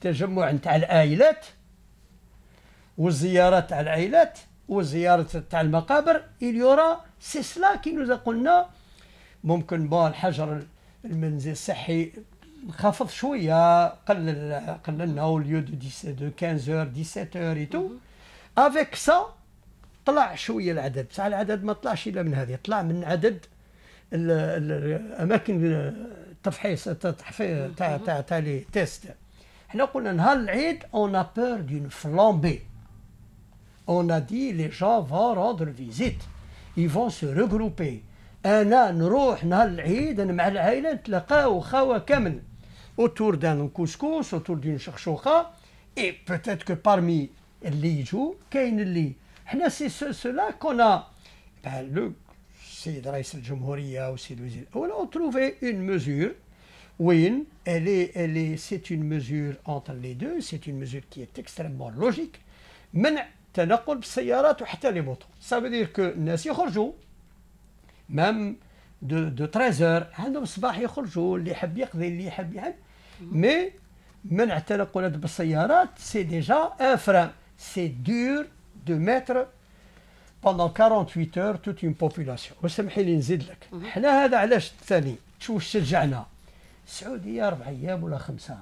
Speaker 2: تجمع نتاع العائلات والزيارات تاع العائلات والزيارة تاع المقابر اليورا سي سلا كي نوزا قلنا. ممكن بون الحجر المنزل الصحي نخفض شوية قلل قللنا أو ليو دو 15 17 اور اي تو افيك سا طلع شوية العدد. بصح العدد ما طلعش إلا من هذه طلع من عدد الأماكن التفحيص تاع تاع تاع لي تيست. حنا قلنا نهار العيد اون ا بور دون فلامبي اون ا دي لي جون فون روندر فيزيت ils vont se regrouper. أنا نروح نهار العيد أنا مع العائله نتلاقاو خاوه كامل autour d'un couscous autour d'une شخشوخه et peut-être que parmi اللي يجوا كاين اللي حنا سي سولا كونا لو السيد رئيس الجمهوريه والسيد وزير الاول اون تروفي اون ميزور وين elle est, elle est, c'est une mesure entre les deux, c'est une mesure qui est extrêmement logique. منع تنقل بالسيارات وحتى لي موطو. Ça veut dire que الناس يخرجوا مام دو دو 13 عندهم الصباح يخرجوا اللي يحب يقضي اللي يحب يحب مي منع التنقلات بالسيارات سي ديجا ان فران سي دور دو متر pendant 48 heures toute une population وسمحي لي نزيد لك حنا هذا علاش الثاني شو شجعنا السعوديه اربع ايام ولا خمسه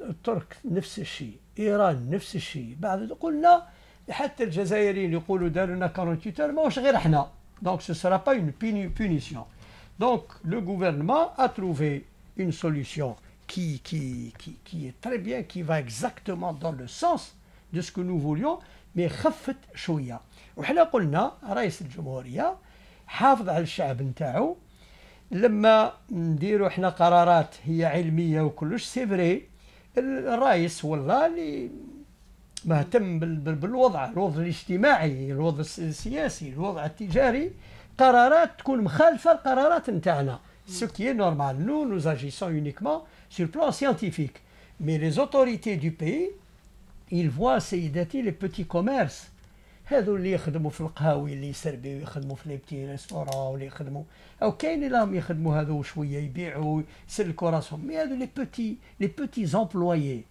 Speaker 2: الترك نفس الشيء ايران نفس الشيء بعد قلنا حتى الجزائريين يقولوا داروا لنا 48 heures ماهوش غير احنا Donc ce ne sera pas une punition. Donc le gouvernement a trouvé une solution qui, qui, qui, qui, est très bien, qui va exactement dans le sens de ce que nous voulions, mais خفت شوية. وحنا قلنا رئيس الجمهورية حافظ على الشعب نتاعو لما نديروا إحنا قرارات هي علمية وكلش سي فري الرئيس والله اللي مهتم بالوضع الوضع الاجتماعي الوضع السياسي الوضع التجاري قرارات تكون مخالفة القرارات نتاعنا ce qui est normal. Nous, nous agissons uniquement sur le plan scientifique. Mais les autorités du pays, ils voient سيداتي les petits commerces هذو اللي يخدموا في القهاوي اللي يسربيو يخدموا في لي بتي ريستورون واللي يخدموا. أو كاين اللي راهم يخدموا هذو شوية يبيعوا يسلكوا راسهم. مي هذو لي بوتي لي بوتي زومبلويي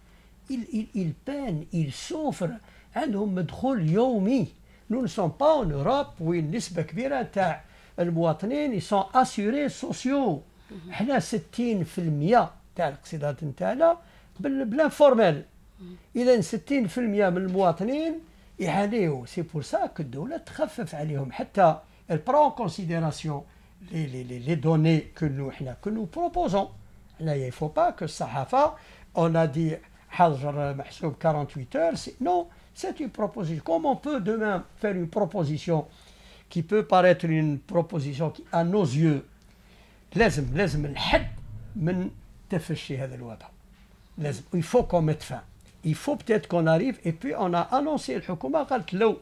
Speaker 2: ils, ils, ils peinent, ils souffrent عندهم مدخول يومي. Ne sommes pas en Europe وين نسبة كبيرة تاع المواطنين sont assurés sociaux. حنا 60% تاع الاقتصادات نتاعنا بلا فورمال اذا 60% من المواطنين يعانيو سي بور سا كو الدولة تخفف عليهم حتى elle prend en considération les, les, les, les données que nous, que nous proposons. Là, il ne faut pas que Sahafa, on a dit Hajr Mahsoub 48 heures. Non, c'est une proposition. Comme on peut demain faire une proposition qui peut paraître une proposition qui, à nos yeux, لازم لازم الحد من تفشي هذا الوباء لازم il faut qu'on mette fin il faut peut-être qu'on arrive et puis on a annoncé الحكومة قالت لو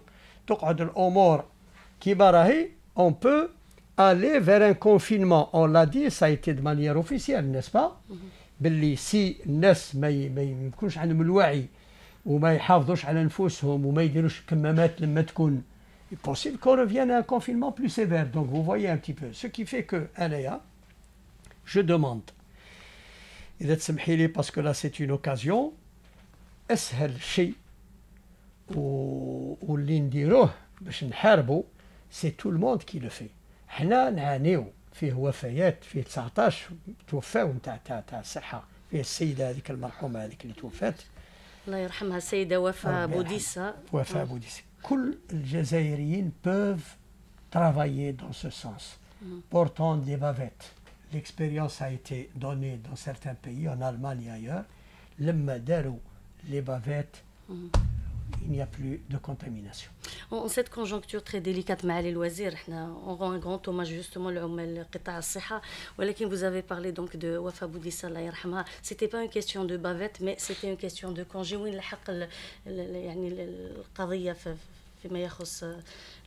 Speaker 2: تقعد الأمور كيما راهي on peut aller vers un confinement. On l'a dit, ça a été de manière officielle, n'est-ce pas باللي سي الناس ما ما يكونش عندهم الوعي وما يحافظوش على نفوسهم وما يديروش كمامات لما تكون possible qu'on revienne à un confinement plus sévère. Donc vous voyez un petit peu. Ce qui fait que, Anaya, je demande, إذا تسمحي لي parce que là c'est une occasion, أسهل شيء واللي نديروه باش نحاربوا سي تو الموند كي لو في حنا نعانيو فيه وفيات فيه 19 توفاو نتاع تاع تاع الصحه فيه السيدة هذيك المرحومة هذيك اللي توفات.
Speaker 1: الله يرحمها السيدة وفاء بوديسا
Speaker 2: وفاء بوديسا كل الجزائريين بوف travailler dans ce sens. portant des bavettes. L'expérience a été donnée dans certains pays en Allemagne et ailleurs. لما داروا les bavettes il n'y a plus de contamination.
Speaker 1: En cette conjoncture très délicate, on rend un grand hommage justement vous avez parlé donc de Wafa Boudissa c'était pas une question de bavette mais c'était une question de congé وين الحق يعني القضيه فيما يخص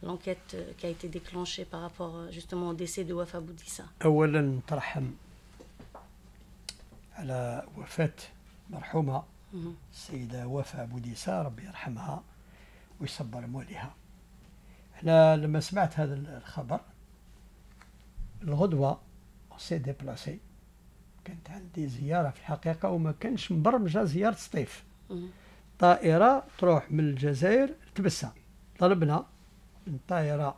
Speaker 1: l'enquête qui a été déclenchée par rapport justement au décès de Wafa Boudissa
Speaker 2: اولا نترحم على وفاه مرحومه السيدة وفاء بوديسا ربي يرحمها ويصبر موليها. إحنا لما سمعت هذا الخبر الغدوة سي ديبلاسي كانت عندي زيارة في الحقيقة وما كانش مبرمجة زيارة سطيف. طائرة تروح من الجزائر لتبسة طلبنا من طائرة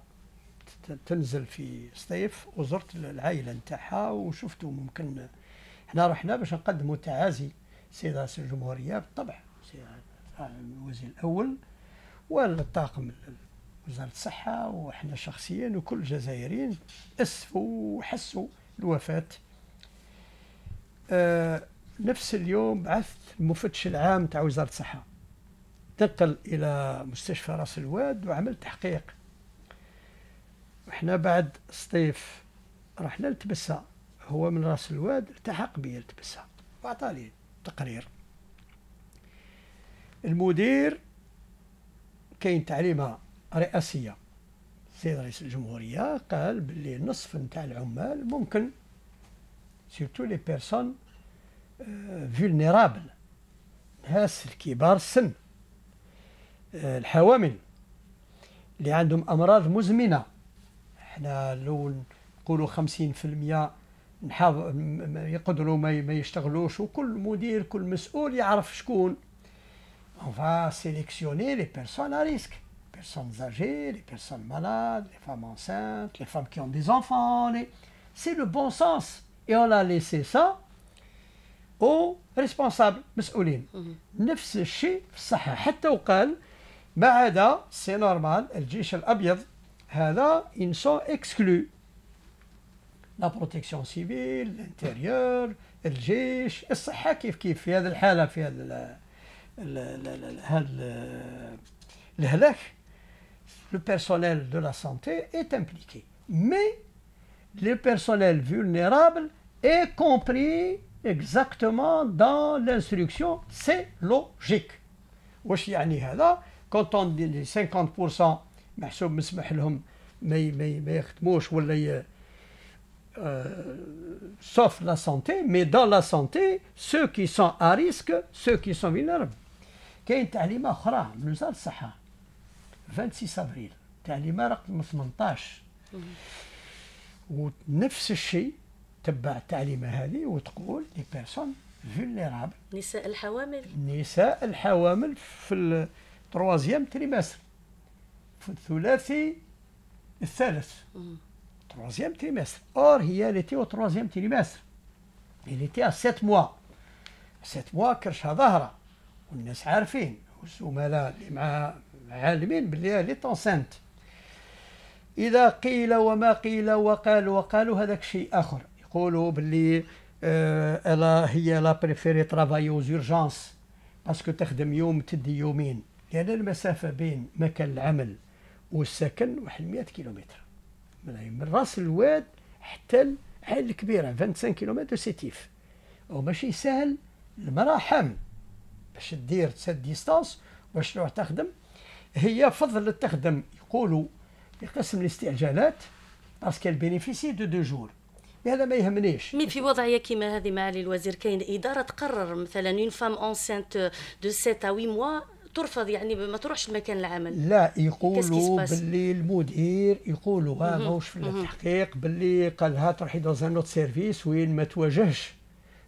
Speaker 2: تنزل في سطيف وزرت العائلة نتاعها وشفتوا ممكن إحنا رحنا باش نقدموا تعازي. سيد رئيس الجمهورية بالطبع. الوزير الأول والطاقم وزارة الصحة وإحنا شخصيا وكل الجزائريين أسفوا وحسوا الوفاة. آه نفس اليوم بعثت المفتش العام تاع وزارة الصحة. نقل إلى مستشفى راس الواد وعمل تحقيق. وإحنا بعد سطيف رحنا لتبسة. هو من راس الواد التحق بي لتبسة. وعطالي التقرير المدير كاين تعليمة رئاسية. السيد رئيس الجمهورية قال باللي نصف نتاع العمال ممكن سيرتو لي بيرسون فيلنيرابل ناس الكبار السن آه، الحوامل اللي عندهم أمراض مزمنة. إحنا لو نقولوا 50% on va sélectionner les personnes à risque. Personnes âgées les personnes malades les femmes enceintes les femmes qui ont des enfants c'est le bon sens. Et on a laissé ça aux responsables مسؤولين mhm. نفس الشيء ils sont exclus. لا بروتيكسيون سيفيل الانتيريور الجيش الصحة كيف كيف في هذه الحالة في هذا هذا الهلاك le personnel de la santé est impliqué. Mais le personnel vulnérable est compris exactement dans l'instruction. C'est logique. واش يعني هذا؟ quand on dit 50% محسوب مسمح لهم ما ما يخدموش ولا Euh, sauf la santé, mais dans la santé, ceux qui sont à risque, ceux qui sont vulnérables. كاين تعليمه اخرى من وزاره الصحه 26 افريل تعليمه رقم 18 ونفس الشيء تبع التعليمه هذه وتقول لي بيرسون فولنيرابل
Speaker 1: نساء الحوامل
Speaker 2: نساء الحوامل في التروازيام تريمستر في الثلاثي الثالث troisième trimestre. Or, elle était au troisième trimestre. Il était à 7 mois. 7 mois كرشها ظاهرة والناس عارفين والزملاء اللي مع عالمين باللي اللي تونسنت إذا قيل وما قيل وقال وقالوا هذاك شيء آخر يقولوا باللي آه هي لا بريفيري ترافاي اوز اورجونس باسكو تخدم يوم تدي يومين لأن المسافة بين مكان العمل والسكن واحد 100 كيلومتر من راس الواد حتى العين الكبيرة 25 كيلومتر سيتيف. وماشي سهل المرأة حامل باش دير تسد ديستانس باش تروح تخدم. هي فضل تخدم يقولوا في قسم الاستعجالات qu'elle bénéficie de deux jours. هذا ما يهمنيش.
Speaker 1: مي في وضعية كيما هذه معالي الوزير؟ كاين إدارة تقرر مثلا اون فام انسنت دو 7 ا 8 موا ترفض يعني ما تروحش لمكان العمل.
Speaker 2: لا يقولوا باللي المدير يقولوا ماهوش في التحقيق باللي قال لها تروحي دوز نوت سيرفيس وين ما تواجهش.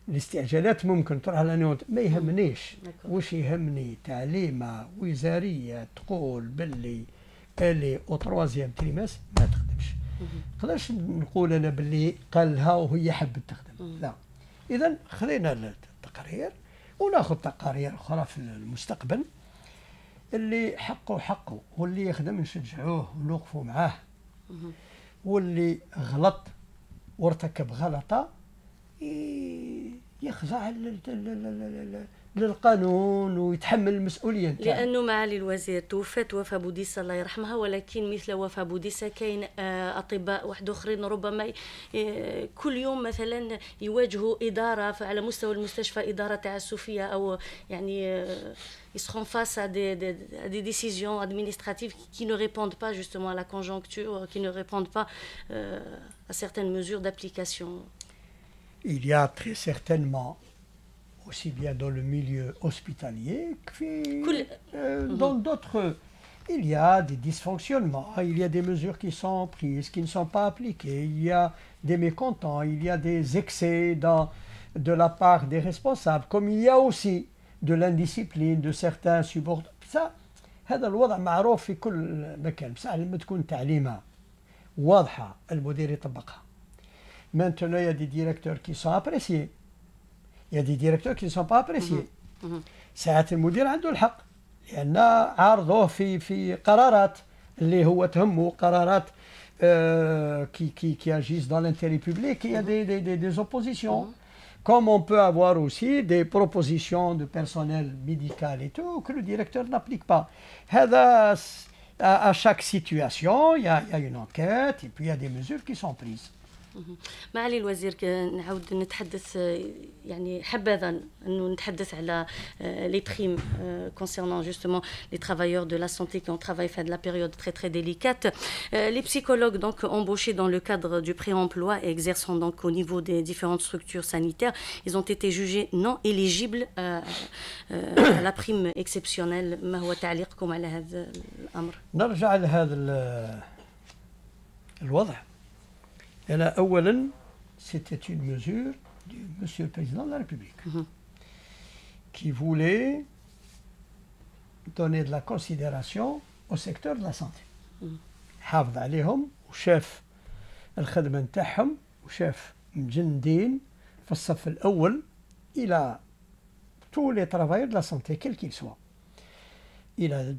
Speaker 2: الاستعجالات ممكن تروح على ما يهمنيش. واش يهمني؟ تعليمه وزارية تقول باللي آلي أو تروازيام تريماس ما تخدمش. نقدرش نقول أنا باللي قال لها وهي حبت تخدم لا. اذا خذينا التقارير وناخذ تقارير أخرى في المستقبل. اللي حقه حقه واللي يخدم نشجعوه ونوقفوا معاه. واللي غلط وارتكب غلطة يخضع للقانون ويتحمل المسؤولية
Speaker 1: نتاعو لأنه معالي الوزير توفت وفاة بوديسا الله يرحمها ولكن مثل وفاة بوديسا كاين آه، أطباء واحد آخرين ربما آه، كل يوم مثلا يواجهوا إدارة على مستوى المستشفى إدارة تعسفية أو يعني ils seront face à des, des, à des décisions administratives qui ne répondent pas justement à la conjoncture, qui ne répondent pas euh, à certaines mesures d'application.
Speaker 2: Il y a très certainement aussi bien dans le milieu hospitalier que euh, mhm. dans d'autres. Il y a des dysfonctionnements, il y a des mesures qui sont prises, qui ne sont pas appliquées, il y a des mécontents, il y a des excès dans, de la part des responsables, comme il y a aussi de l'indiscipline de certains subordonnés. Ça, هذا الوضع معروف في كل مكان بصح لما تكون تعليمها واضحة المدير يطبقها maintenant il y a des directeurs qui sont appréciés il y a des directeurs qui ne sont pas appréciés ساعات المدير عنده الحق لان عارضوه في في قرارات اللي هو تهمه قرارات qui, qui, qui agissent dans l'intérêt public, il y a des, des, des, des oppositions. Comme on peut avoir aussi des propositions de personnel médical et tout que le directeur n'applique pas. À, à chaque situation, il y, a, il y a une enquête et puis il y a des mesures qui sont prises.
Speaker 1: معالي الوزير نعاود نتحدث يعني حبذا انه نتحدث على لي بريم concernant justement les travailleurs de la santé qui ont travaillé fin de la période très très délicate les psychologues donc embauchés dans le cadre du pré-emploi et exerçant donc au niveau des différentes structures sanitaires ils ont été jugés non éligibles à la prime exceptionnelle ما هو تعليقكم على هذا الامر
Speaker 2: نرجع لهذا الوضع إلى اولا سيتي اون ميزور دو مسيو بريزيدون لا ريبوبليك كي فولي دوني دو لا كونسيديراسيون أو سيكتور دو لا سانتي حافظ عليهم وشاف الخدمه نتاعهم وشاف مجندين في الصف الأول إلى تو لي ترافايور دو لا سانتي كيل كيل سوا إلى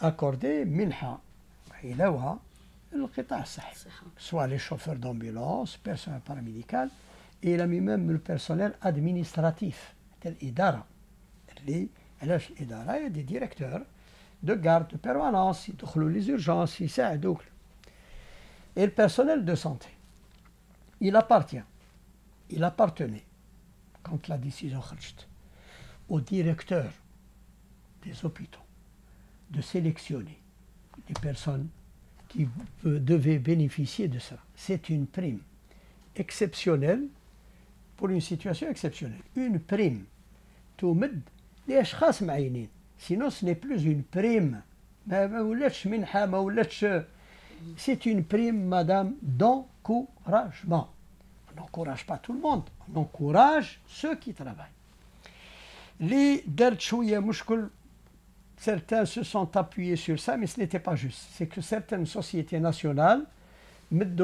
Speaker 2: اكوردي منحه علاوها القطاع الصحي سواء لي شوفور دومبيلونس بيرسونيل باراميديكال الى ميم لو بيرسونيل ادمينستراتيف حتى الاداره اللي علاش الاداره هي دي ديريكتور دو غارد دو بيرمانونس يدخلوا لي زورجونس يساعدوك et le personnel de santé il appartient il appartenait quand la décision خرجت au directeur des hôpitaux de sélectionner des personnes qui devait bénéficier de ça. C'est une prime exceptionnelle pour une situation exceptionnelle. Une prime. Sinon, ce n'est plus une prime. C'est une prime, madame, d'encouragement. On n'encourage pas tout le monde, on encourage ceux qui travaillent. Les certains se sont appuyés sur ça, mais ce n'était pas juste. C'est que certaines sociétés nationales mettent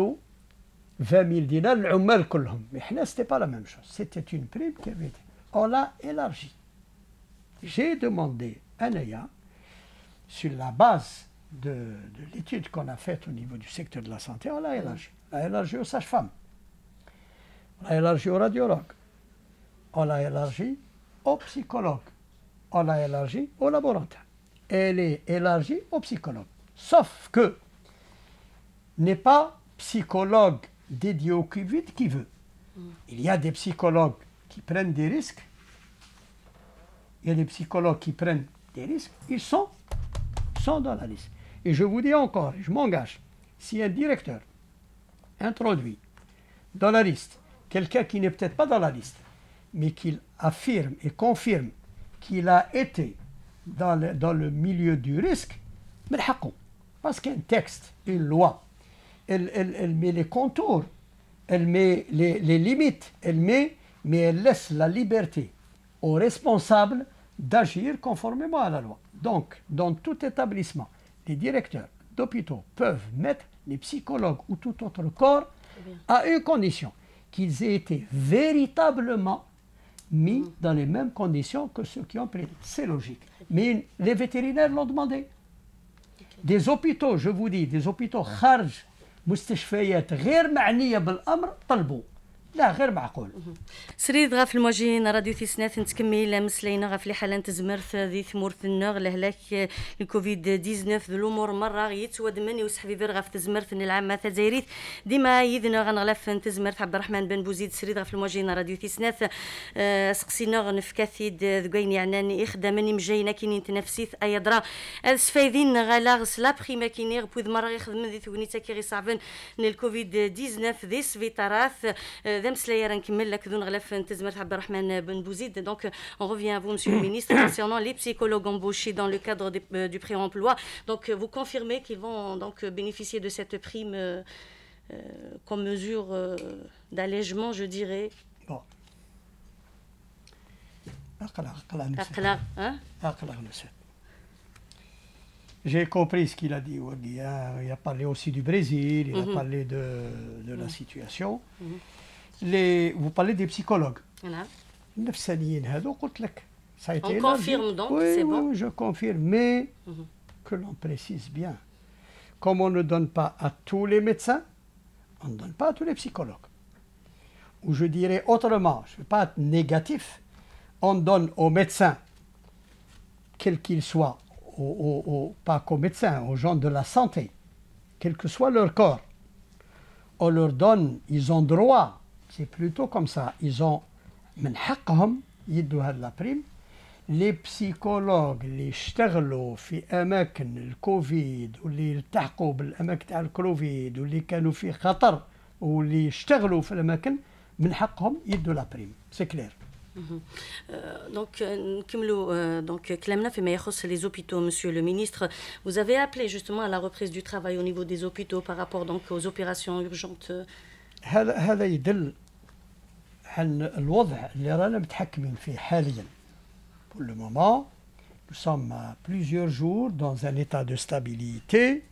Speaker 2: 20 000 dinars, l'Ummar Kulhum. Mais ce n'était pas la même chose. C'était une prime qui avait été. On l'a élargie. J'ai demandé, Anaya, sur la base de, l'étude qu'on a faite au niveau du secteur de la santé, on l'a élargie. On l'a élargie aux sages-femmes. On l'a élargie aux radiologues. On l'a élargie aux psychologues. On l'a élargie aux laborantins elle est élargie aux psychologues. Sauf que n'est pas psychologue dédié au Covid qui veut. Il y a des psychologues qui prennent des risques. Il y a des psychologues qui prennent des risques. Ils sont, sont dans la liste. Et je vous dis encore, je m'engage, si un directeur introduit dans la liste quelqu'un qui n'est peut-être pas dans la liste, mais qu'il affirme et confirme qu'il a été dans le, dans le milieu du risque, parce qu'un texte, une loi, elle, elle, elle, met les contours, elle met les, les limites, elle met, mais elle laisse la liberté aux responsables d'agir conformément à la loi. Donc, dans tout établissement, les directeurs d'hôpitaux peuvent mettre les psychologues ou tout autre corps à une condition, qu'ils aient été véritablement mis mm. dans les mêmes conditions que ceux qui ont pris. C'est logique. Mais les vétérinaires l'ont demandé. Des hôpitaux, je vous dis, des hôpitaux خارج مستشفيات غير معنيه بالامر طلبوا لا غير معقول.
Speaker 1: سريد غاف المواجهين راديو ثيسنات نتكمل مسلينا غاف لي حالة تزمرت ذي ثمور النغ لهلاك الكوفيد 19 الأمور مرة يتسود من يوسح في غاف تزمرت العامة تزايريت ديما يدنا غنغلف تزمرت عبد الرحمن بن بوزيد سريد غاف المواجهين راديو ثيسنات أه سقسينا نفكاثيد ذكوين يعني يخدمني مجينا كينين تنفسيت أي درا. السفايدين غالاغس لا بريما كيني غبوذ مرة يخدم ذي ثونيتا كي غيصعبن الكوفيد 19 ذي سفيتاراث Donc, on revient à vous, Monsieur le ministre, concernant les psychologues embauchés dans le cadre euh, du pré-emploi. Donc, vous confirmez qu'ils vont donc bénéficier de cette prime euh, euh, comme mesure d'allègement, je dirais. Bon.
Speaker 2: Hein? J'ai compris ce qu'il a dit. Il a, parlé aussi du Brésil, il a mhm. parlé de, de la mhm. situation. Mhm. Les, vous parlez des psychologues. Voilà. On
Speaker 1: confirme donc, oui, c'est bon.
Speaker 2: Oui, je confirme, mais mhm. que l'on précise bien. Comme on ne donne pas à tous les médecins, on ne donne pas à tous les psychologues. Ou je dirais autrement, je ne vais pas être négatif, on donne aux médecins, quels qu'ils soient, pas qu'aux médecins, aux gens de la santé, quel que soit leur corps, on leur donne, ils ont droit c'est plutôt comme ça. Ils ont من حقهم يدوا هاد لابريم لي بسيكولوج اللي اشتغلوا في اماكن الكوفيد واللي التحقوا بالاماكن تاع الكوفيد واللي كانوا في خطر واللي اشتغلوا في الاماكن من حقهم يدوا لابريم سي كلير
Speaker 1: donc, donc, كلامنا فيما يخص les hôpitaux, Monsieur le ministre. Vous avez appelé justement à la reprise du travail au niveau des hôpitaux par rapport donc aux opérations urgentes.
Speaker 2: هذا هذا يدل عن الوضع اللي رانا متحكمين فيه حاليا pour le moment nous sommes à plusieurs jours dans un état de stabilité.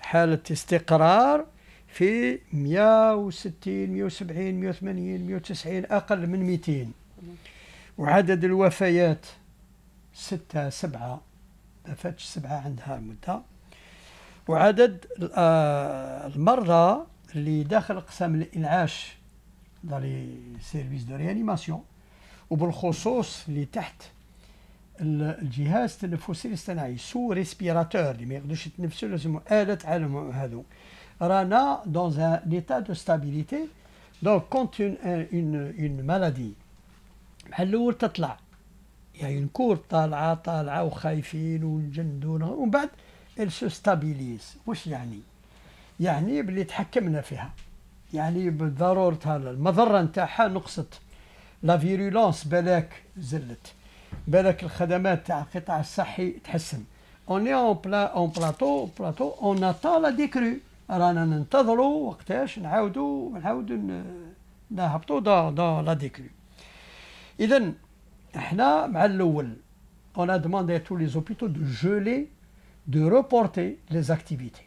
Speaker 2: حالة استقرار في 160 170 180 190 أقل من 200 وعدد الوفيات ستة سبعة. ما فاتش سبعة عندها مدة. وعدد المرضى اللي داخل أقسام الإنعاش dans les سيرفيس دو ريانيماسيون وبالخصوص اللي تحت الجهاز التنفسي الاصطناعي سو ريسبيراتور اللي ما يقدرش يتنفسوا لازم آلة عالم هذو رانا دون ان ايتا دو ستابيليتي دونك كونت اون اون مالادي بحال الأول تطلع يعني الكور طالعه طالعه وخايفين ونجندون ومن بعد ال سو ستابيليز واش يعني يعني بلي تحكمنا فيها يعني بالضرورة المضرة نتاعها نقصت. لا فيرولونس بالك زلت. بالك الخدمات تاع القطاع الصحي تحسن. اوني اون بلا اون بلاطو بلاطو اون اتان لا ديكرو رانا ننتظروا وقتاش نعاودوا نعاودوا نهبطوا دا دا لا ديكرو اذا إحنا مع الأول اون ا demandé à tous les hôpitaux de geler les activités.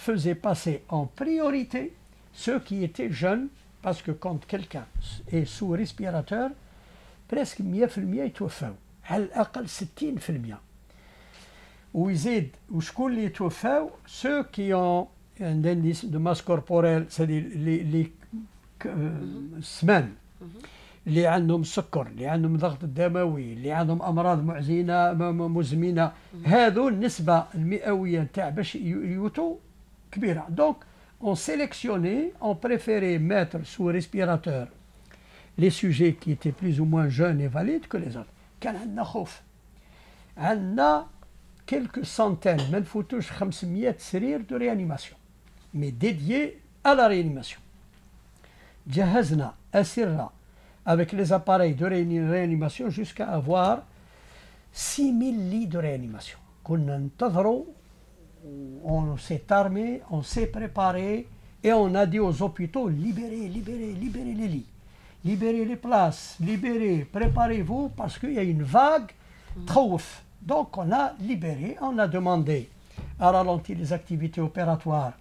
Speaker 2: faisaient passer en priorité ceux qui étaient jeunes parce que quand quelqu'un est sous respirateur presque 100% يتوفاو على الأقل 60% ويزيد وشكون اللي يتوفاو ceux qui ont un indice de masse corporelle c'est-à-dire les, les السمان اللي عندهم السكر اللي عندهم ضغط الدموي اللي عندهم امراض معزنه مزمنه هذو النسبه المئويه نتاع باش يوتو كبيره دونك on sélectionnait, on préférait mettre sous respirateur les sujets qui étaient plus ou moins jeunes et valides que les autres. كان عندنا خوف. عندنا quelques centaines, ما نفوتوش 500 سرير de réanimation, mais dédiés à la réanimation. جهزنا أسرة avec les appareils de réanimation jusqu'à avoir 6000 lits de réanimation. كنا ننتظروا on s'est armé, on s'est préparé et on a dit aux hôpitaux libérez, libérez, libérez les lits, libérez les places, libérez, préparez-vous parce qu'il y a une vague trop Donc on a libéré, on a demandé à ralentir les activités opératoires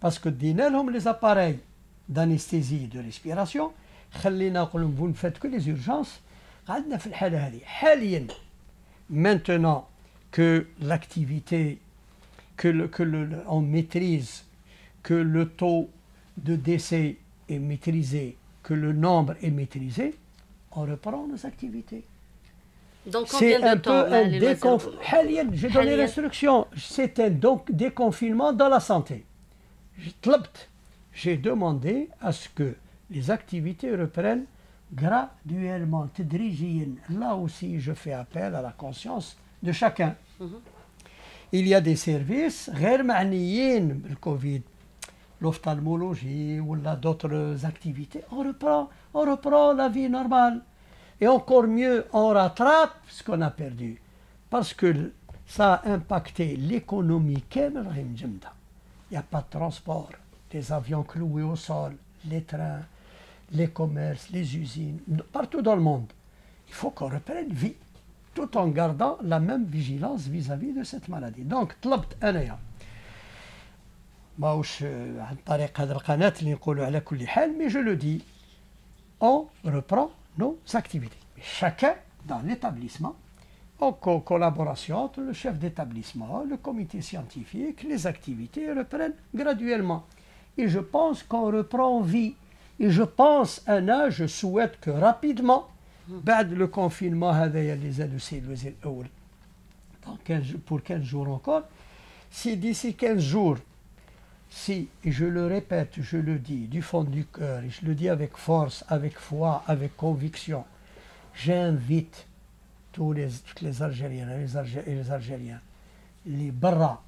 Speaker 2: parce que دينا les appareils d'anesthésie et de respiration خلينا نقول vous ne faites que les urgences قعدنا في الحاله هذه حاليا maintenant que l'activité que, le, que le, on maîtrise que le taux de décès est maîtrisé que le nombre est maîtrisé on reprend nos activités.
Speaker 1: Donc c'est un peu un
Speaker 2: déconfinement j'ai donné l'instruction. C'est un donc déconfinement dans la santé. J'ai demandé à ce que les activités reprennent graduellement, Là aussi, je fais appel à la conscience de chacun. Mhm. Il y a des services, le Covid, l'ophtalmologie ou d'autres activités. On reprend, on reprend la vie normale. Et encore mieux, on rattrape ce qu'on a perdu. Parce que ça a impacté l'économie. Il n'y a pas de transport les avions cloués au sol, les trains, les commerces, les usines, partout dans le monde. Il faut qu'on reprenne vie, tout en gardant la même vigilance vis-à-vis de cette maladie. Donc, طلبت أنايا ماهوش عن طريق هذا القناة اللي نقولوا على كل حال mais je le dis on reprend nos activités chacun dans l'établissement en collaboration entre le chef d'établissement, le comité scientifique, les activités reprennent graduellement. Et je pense qu'on reprend vie. Et je pense, Anna, je souhaite que rapidement, بعد le confinement هذايا اللي زاد السيد الوزير الأول pour 15 jours encore, si d'ici 15 jours, si, et je le répète, je le dis du fond du cœur, et je le dis avec force, avec foi, avec conviction, j'invite tous les, toutes les Algériens les, Algériens, les Algériens, les bras,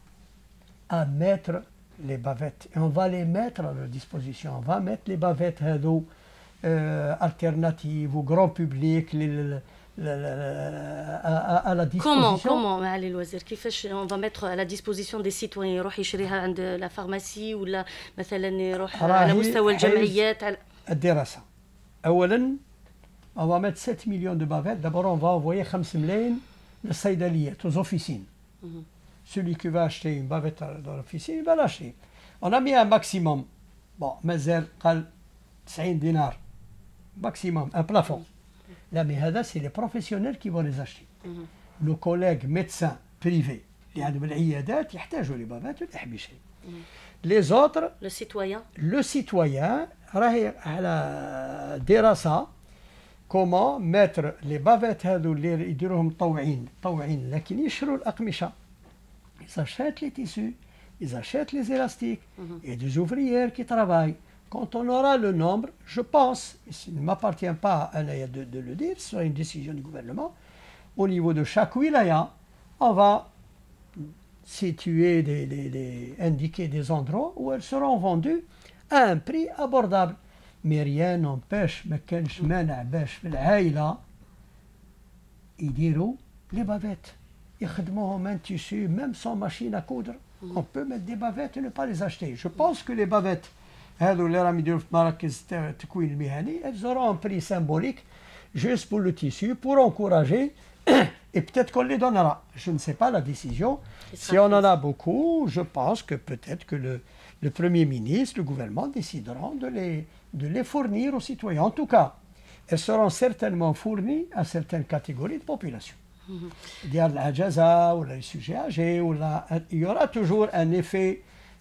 Speaker 2: à mettre les bavettes. Et on va les mettre à leur disposition. On va mettre les bavettes euh, alternatives au grand public, les, à, à, la disposition.
Speaker 1: Comment, comment, les loisirs On va mettre à la disposition des citoyens يروح يشريها عند la pharmacie ولا مثلا يروح على مستوى الجمعيات على
Speaker 2: الدراسة. أولا on va mettre 7 millions de bavettes. D'abord on va envoyer 5 ملايين للصيدليات aux officines. Mm -hmm. Celui qui va acheter une bavette dans l'officine, il va l'acheter. On a mis un maximum. Bon, مازال قال 90 dinars. Maximum, un plafond. Là, mais c'est les professionnels qui vont les acheter. Nos collègues médecins privés اللي عندهم العيادات يحتاجوا لبابات والأحبشة. Les autres,
Speaker 1: le citoyen,
Speaker 2: le citoyen راهي على دراسة comment mettre les bavettes هذو اللي يديروهم مطوعين مطوعين لكن يشروا الأقمشة ils achètent les tissus, ils achètent les élastiques, mhm. et des ouvrières qui travaillent. Quand on aura le nombre, je pense, il ne m'appartient pas à de, de, le dire, ce sera une décision du gouvernement, au niveau de chaque wilaya, on va situer, des, des, indiquer des endroits où elles seront vendues à un prix abordable. Mais rien n'empêche, mais quel chemin باش في العائلة يديروا les bavettes يخدموهم un tissu, même sans machine à coudre. On peut mettre des bavettes et ne pas les acheter. Je pense que les bavettes, elles auront un prix symbolique juste pour le tissu, pour encourager, et peut-être qu'on les donnera. Je ne sais pas la décision. Si on en a beaucoup, je pense que peut-être que le, le Premier ministre, le gouvernement décideront de les, de les fournir aux citoyens. En tout cas, elles seront certainement fournies à certaines catégories de population. ديال العجزه ولا les sujets âgés ولا il y aura toujours un effet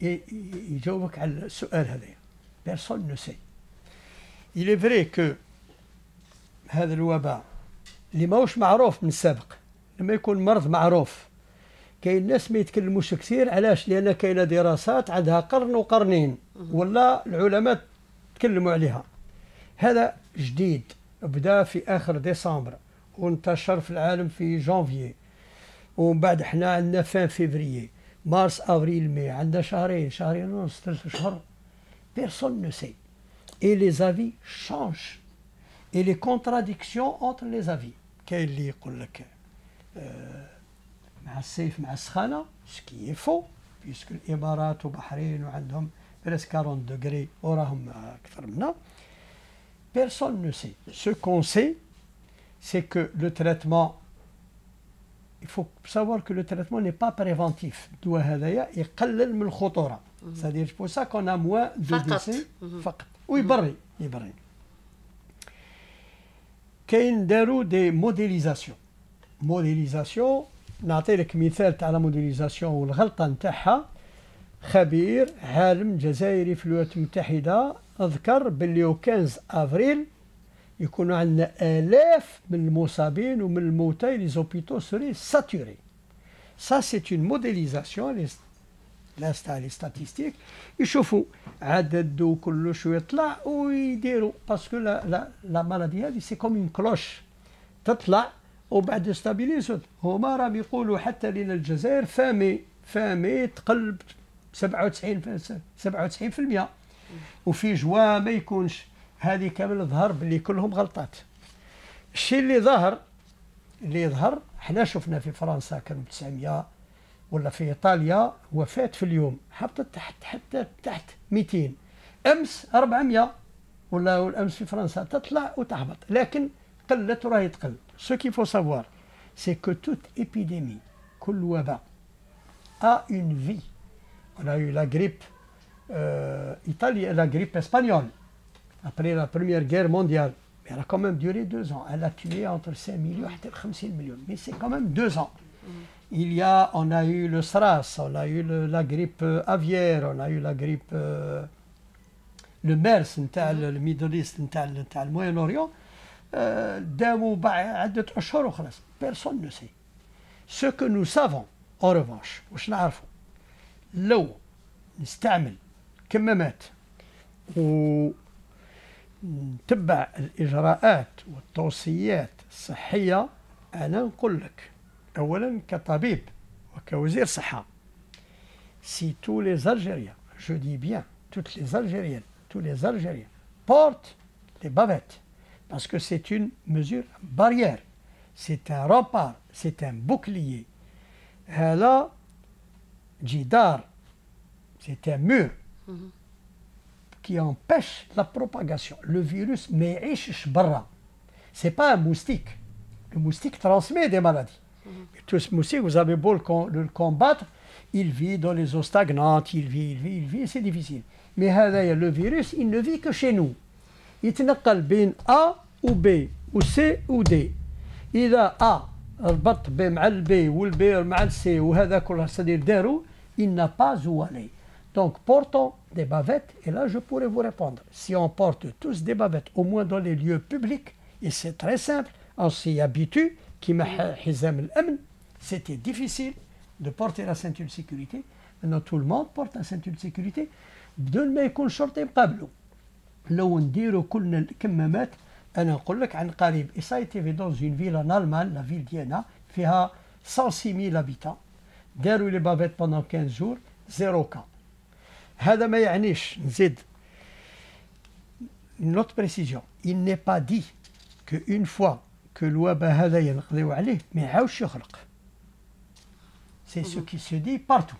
Speaker 2: يجاوبك على السؤال هذا بيرسون نو سي est vrai que هذا الوباء اللي ماهوش معروف من السابق لما يكون مرض معروف كاين ناس ما يتكلموش كثير علاش؟ لأن كاينة دراسات عندها قرن وقرنين ولا العلماء تكلموا عليها. هذا جديد بدا في آخر ديسمبر وانتشر في العالم في جانفي ومن بعد حنا عندنا فان فيفريي. مارس افريل مي عندنا شهرين شهرين ونص ثلاث اشهر بيرسون نو سي et les avis changent et les contradictions entre les avis كاين اللي يقول لك مع الصيف مع السخانه سكي فو بيسكو الامارات وبحرين وعندهم بريس 40 دوغري وراهم اكثر منا personne ne sait ce qu'on sait c'est que le traitement il faut savoir que le traitement n'est pas préventif. الدواء هذايا يقلل من الخطوره c'est-à-dire pour ça qu'on a moins de décès. فقط ويبري يبري كاين داروا دي موديليزاسيون موديليزاسيون نعطي لك مثال تاع لا موديليزاسيون والغلطة نتاعها. خبير عالم جزائري في الولايات المتحده ذكر باللي 15 أفريل يكونوا عندنا آلاف من المصابين ومن الموتى لي زوبيتو سوري ساتوري سا سي اون موديليزاسيون ناس تاع لي ستاتيستيك يشوفوا عدد وكل شوية يطلع ويديروا باسكو لا لا لا مالادي هذه سي كوم اون كلوش تطلع وبعد ستابيليزو هما راهم يقولوا حتى لنا الجزائر فامي فامي تقل 97 97% وفي جوا ما يكونش هذه كامل ظهر باللي كلهم غلطات. الشيء اللي ظهر اللي ظهر إحنا شفنا في فرنسا كانوا 900 ولا في إيطاليا وفاه في اليوم حطت تحت حتى تحت 200 أمس 400 ولا الأمس في فرنسا تطلع وتهبط لكن قلت وراهي تقل. سو كي فو سافوار سي كو توت épidémie كل وباء a une vie. On a grippe euh, Italie la grippe espagnole. après la première guerre mondiale mais elle a quand même duré deux ans elle a tué entre 5 millions et 50 millions mais c'est quand même deux ans il y a, on a eu le SRAS, on a eu le, la grippe aviaire, on a eu la grippe, euh, le MERS, le Middle East, le Moyen-Orient, داموا عدة أشهر وخلاص personne ne sait ce que nous savons en revanche واش نعرفوا لو نستعمل كمامات نتبع الإجراءات والتوصيات الصحية أنا نقول لك اولا كطبيب وكوزير صحة. سي تو لي زالجيريان جو دي بيان توت لي زالجيريان تو لي زالجيريان بورت لي بافيت باسكو سي اون مزور باريير سي ان رومبار سي ان بوكليي هذا جدار سي ان مور qui empêche la propagation. Le virus ما يعيشش برا. C'est pas un moustique. Le moustique transmet des maladies. Tout ce moustique, vous avez beau le, le, combattre, il vit dans les eaux stagnantes, il vit, il vit, il vit, c'est difficile. Mais le virus, il ne vit que chez nous. يتنقل بين A ou B ou C ou D. إذا A ربط ب مع البي والبي مع السي وهذا كله c'est-à-dire داروا il n'a pas où aller. Donc portons des bavettes et là je pourrais vous répondre. Si on porte tous des bavettes, au moins dans les lieux publics, et c'est très simple, on s'y habitue, كيما حزام الامن c'était difficile de porter la ceinture de sécurité maintenant tout le monde porte la ceinture de sécurité بدون ما يكون شرطي مقابله لو نديروا كلنا الكمامات انا نقول لك عن قريب et ça a été fait dans une ville en Allemagne la ville d'Iéna فيها 106 000 habitants داروا لي بافيت pendant 15 jours زيرو كا هذا ما يعنيش نزيد une autre précision il n'est pas dit que une fois que الوباء هذا ينقضيو عليه ما يعاودش يخلق سي سو كي سو دي بارتو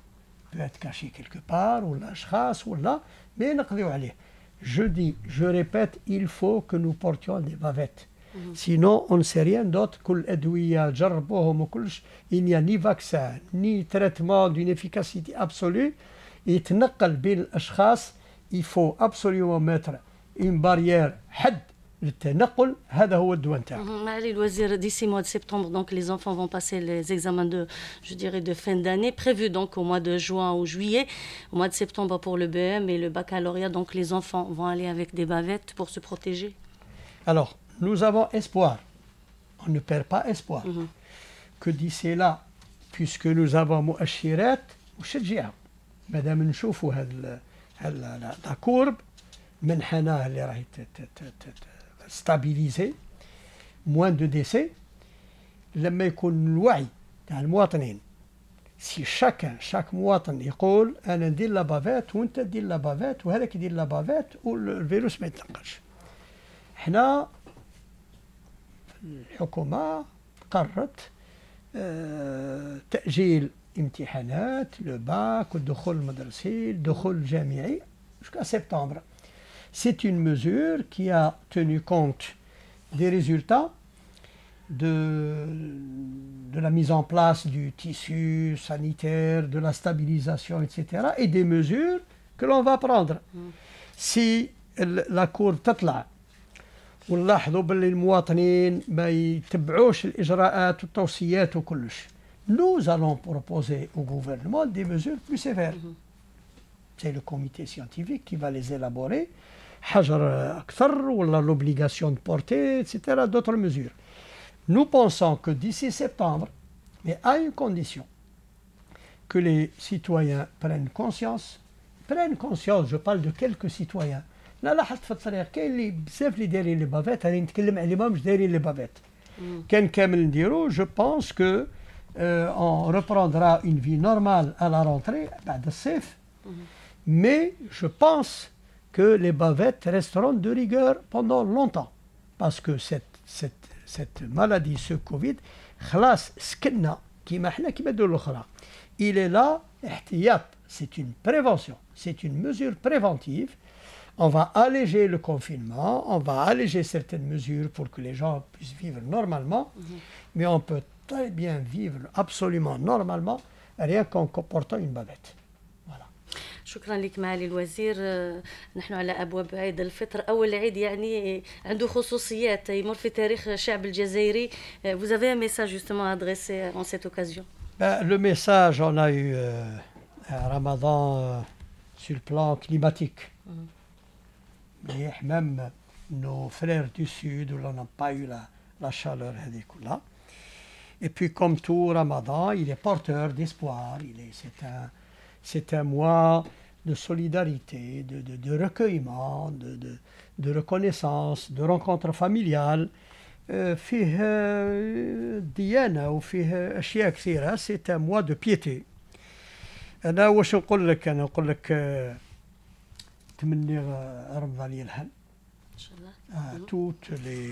Speaker 2: peut être caché quelque part, ou l'ashkhas, ou là, mais نقضيو عليه. Je dis, je répète, il faut que nous portions des bavettes. Sinon, on ne sait rien d'autre que l'adouïa, جربوهم وكلش, il n'y a ni vaccin, ni traitement d'une efficacité absolue. يتنقل بين الأشخاص, il faut absolument mettre une barrière حد للتنقل هذا هو الدواء نتاعو
Speaker 1: معالي الوزير d'ici mois de septembre donc les enfants vont passer les examens de je dirais de fin d'année prévus donc au mois de juin ou juillet au mois de septembre pour le BM et le baccalauréat donc les enfants vont aller avec des bavettes pour se protéger
Speaker 2: alors nous avons espoir on ne perd pas espoir mm -hmm. que d'ici là puisque nous avons مؤشرات مادام نشوفوا هذا لا كورب منحناه اللي راهي stabilisé moins de décès. لما يكون الوعي تاع المواطنين سي شاكان شاك مواطن يقول أنا ندير لابافيت وأنت دير لابافيت وهذاك يدير لابافيت والفيروس ما يتنقلش. حنا الحكومة قررت آه تأجيل امتحانات لو باك والدخول المدرسي الدخول الجامعي jusqu'à سبتمبر C'est une mesure qui a tenu compte des résultats de, de, la mise en place du tissu sanitaire, de la stabilisation, etc. et des mesures que l'on va prendre. Mm. Si la courbe تطلع ونلاحظوا باللي المواطنين ما يتبعوش الاجراءات والتوصيات وكلش nous allons proposer au gouvernement des mesures plus sévères. Mm -hmm. C'est le comité scientifique qui va les élaborer l'obligation de porter, etc., d'autres mesures. Nous pensons que d'ici septembre, mais à une condition, que les citoyens prennent conscience, prennent conscience, je parle de quelques citoyens, لا لاحظت في الطريق كاين اللي بزاف اللي دايرين لي بافيت راني نتكلم عليهم مش دايرين لي بافيت كان كامل نديرو جو بونس كو euh, on reprendra une vie normale à la rentrée, ben, de mhm. Mais je pense que les bavettes resteront de rigueur pendant longtemps. Parce que cette, cette, cette maladie, ce Covid, il est là, c'est une prévention, c'est une mesure préventive. On va alléger le confinement, on va alléger certaines mesures pour que les gens puissent vivre normalement, mhm. mais on peut très bien vivre absolument normalement rien qu'en comportant une bavette.
Speaker 1: شكرا لك معالي الوزير نحن على ابواب عيد الفطر اول عيد يعني عنده خصوصيات يمر في تاريخ الشعب الجزائري vous avez un message justement à adresser en cette occasion
Speaker 2: ben, le message on a eu euh, un ramadan euh, sur le plan climatique mm. même nos frères du sud où l'on n'a pas eu la, la chaleur là et puis comme tout ramadan il est porteur d'espoir il est c'est un c'est un mois de solidarité, de, de, de recueillement, de, de, reconnaissance, de rencontres familiales. فيه ديانة وفيه أشياء كثيرة c'est un mois de piété أنا واش نقول لك أنا نقول لك تمني رمضان يلهن إن شاء الله toutes les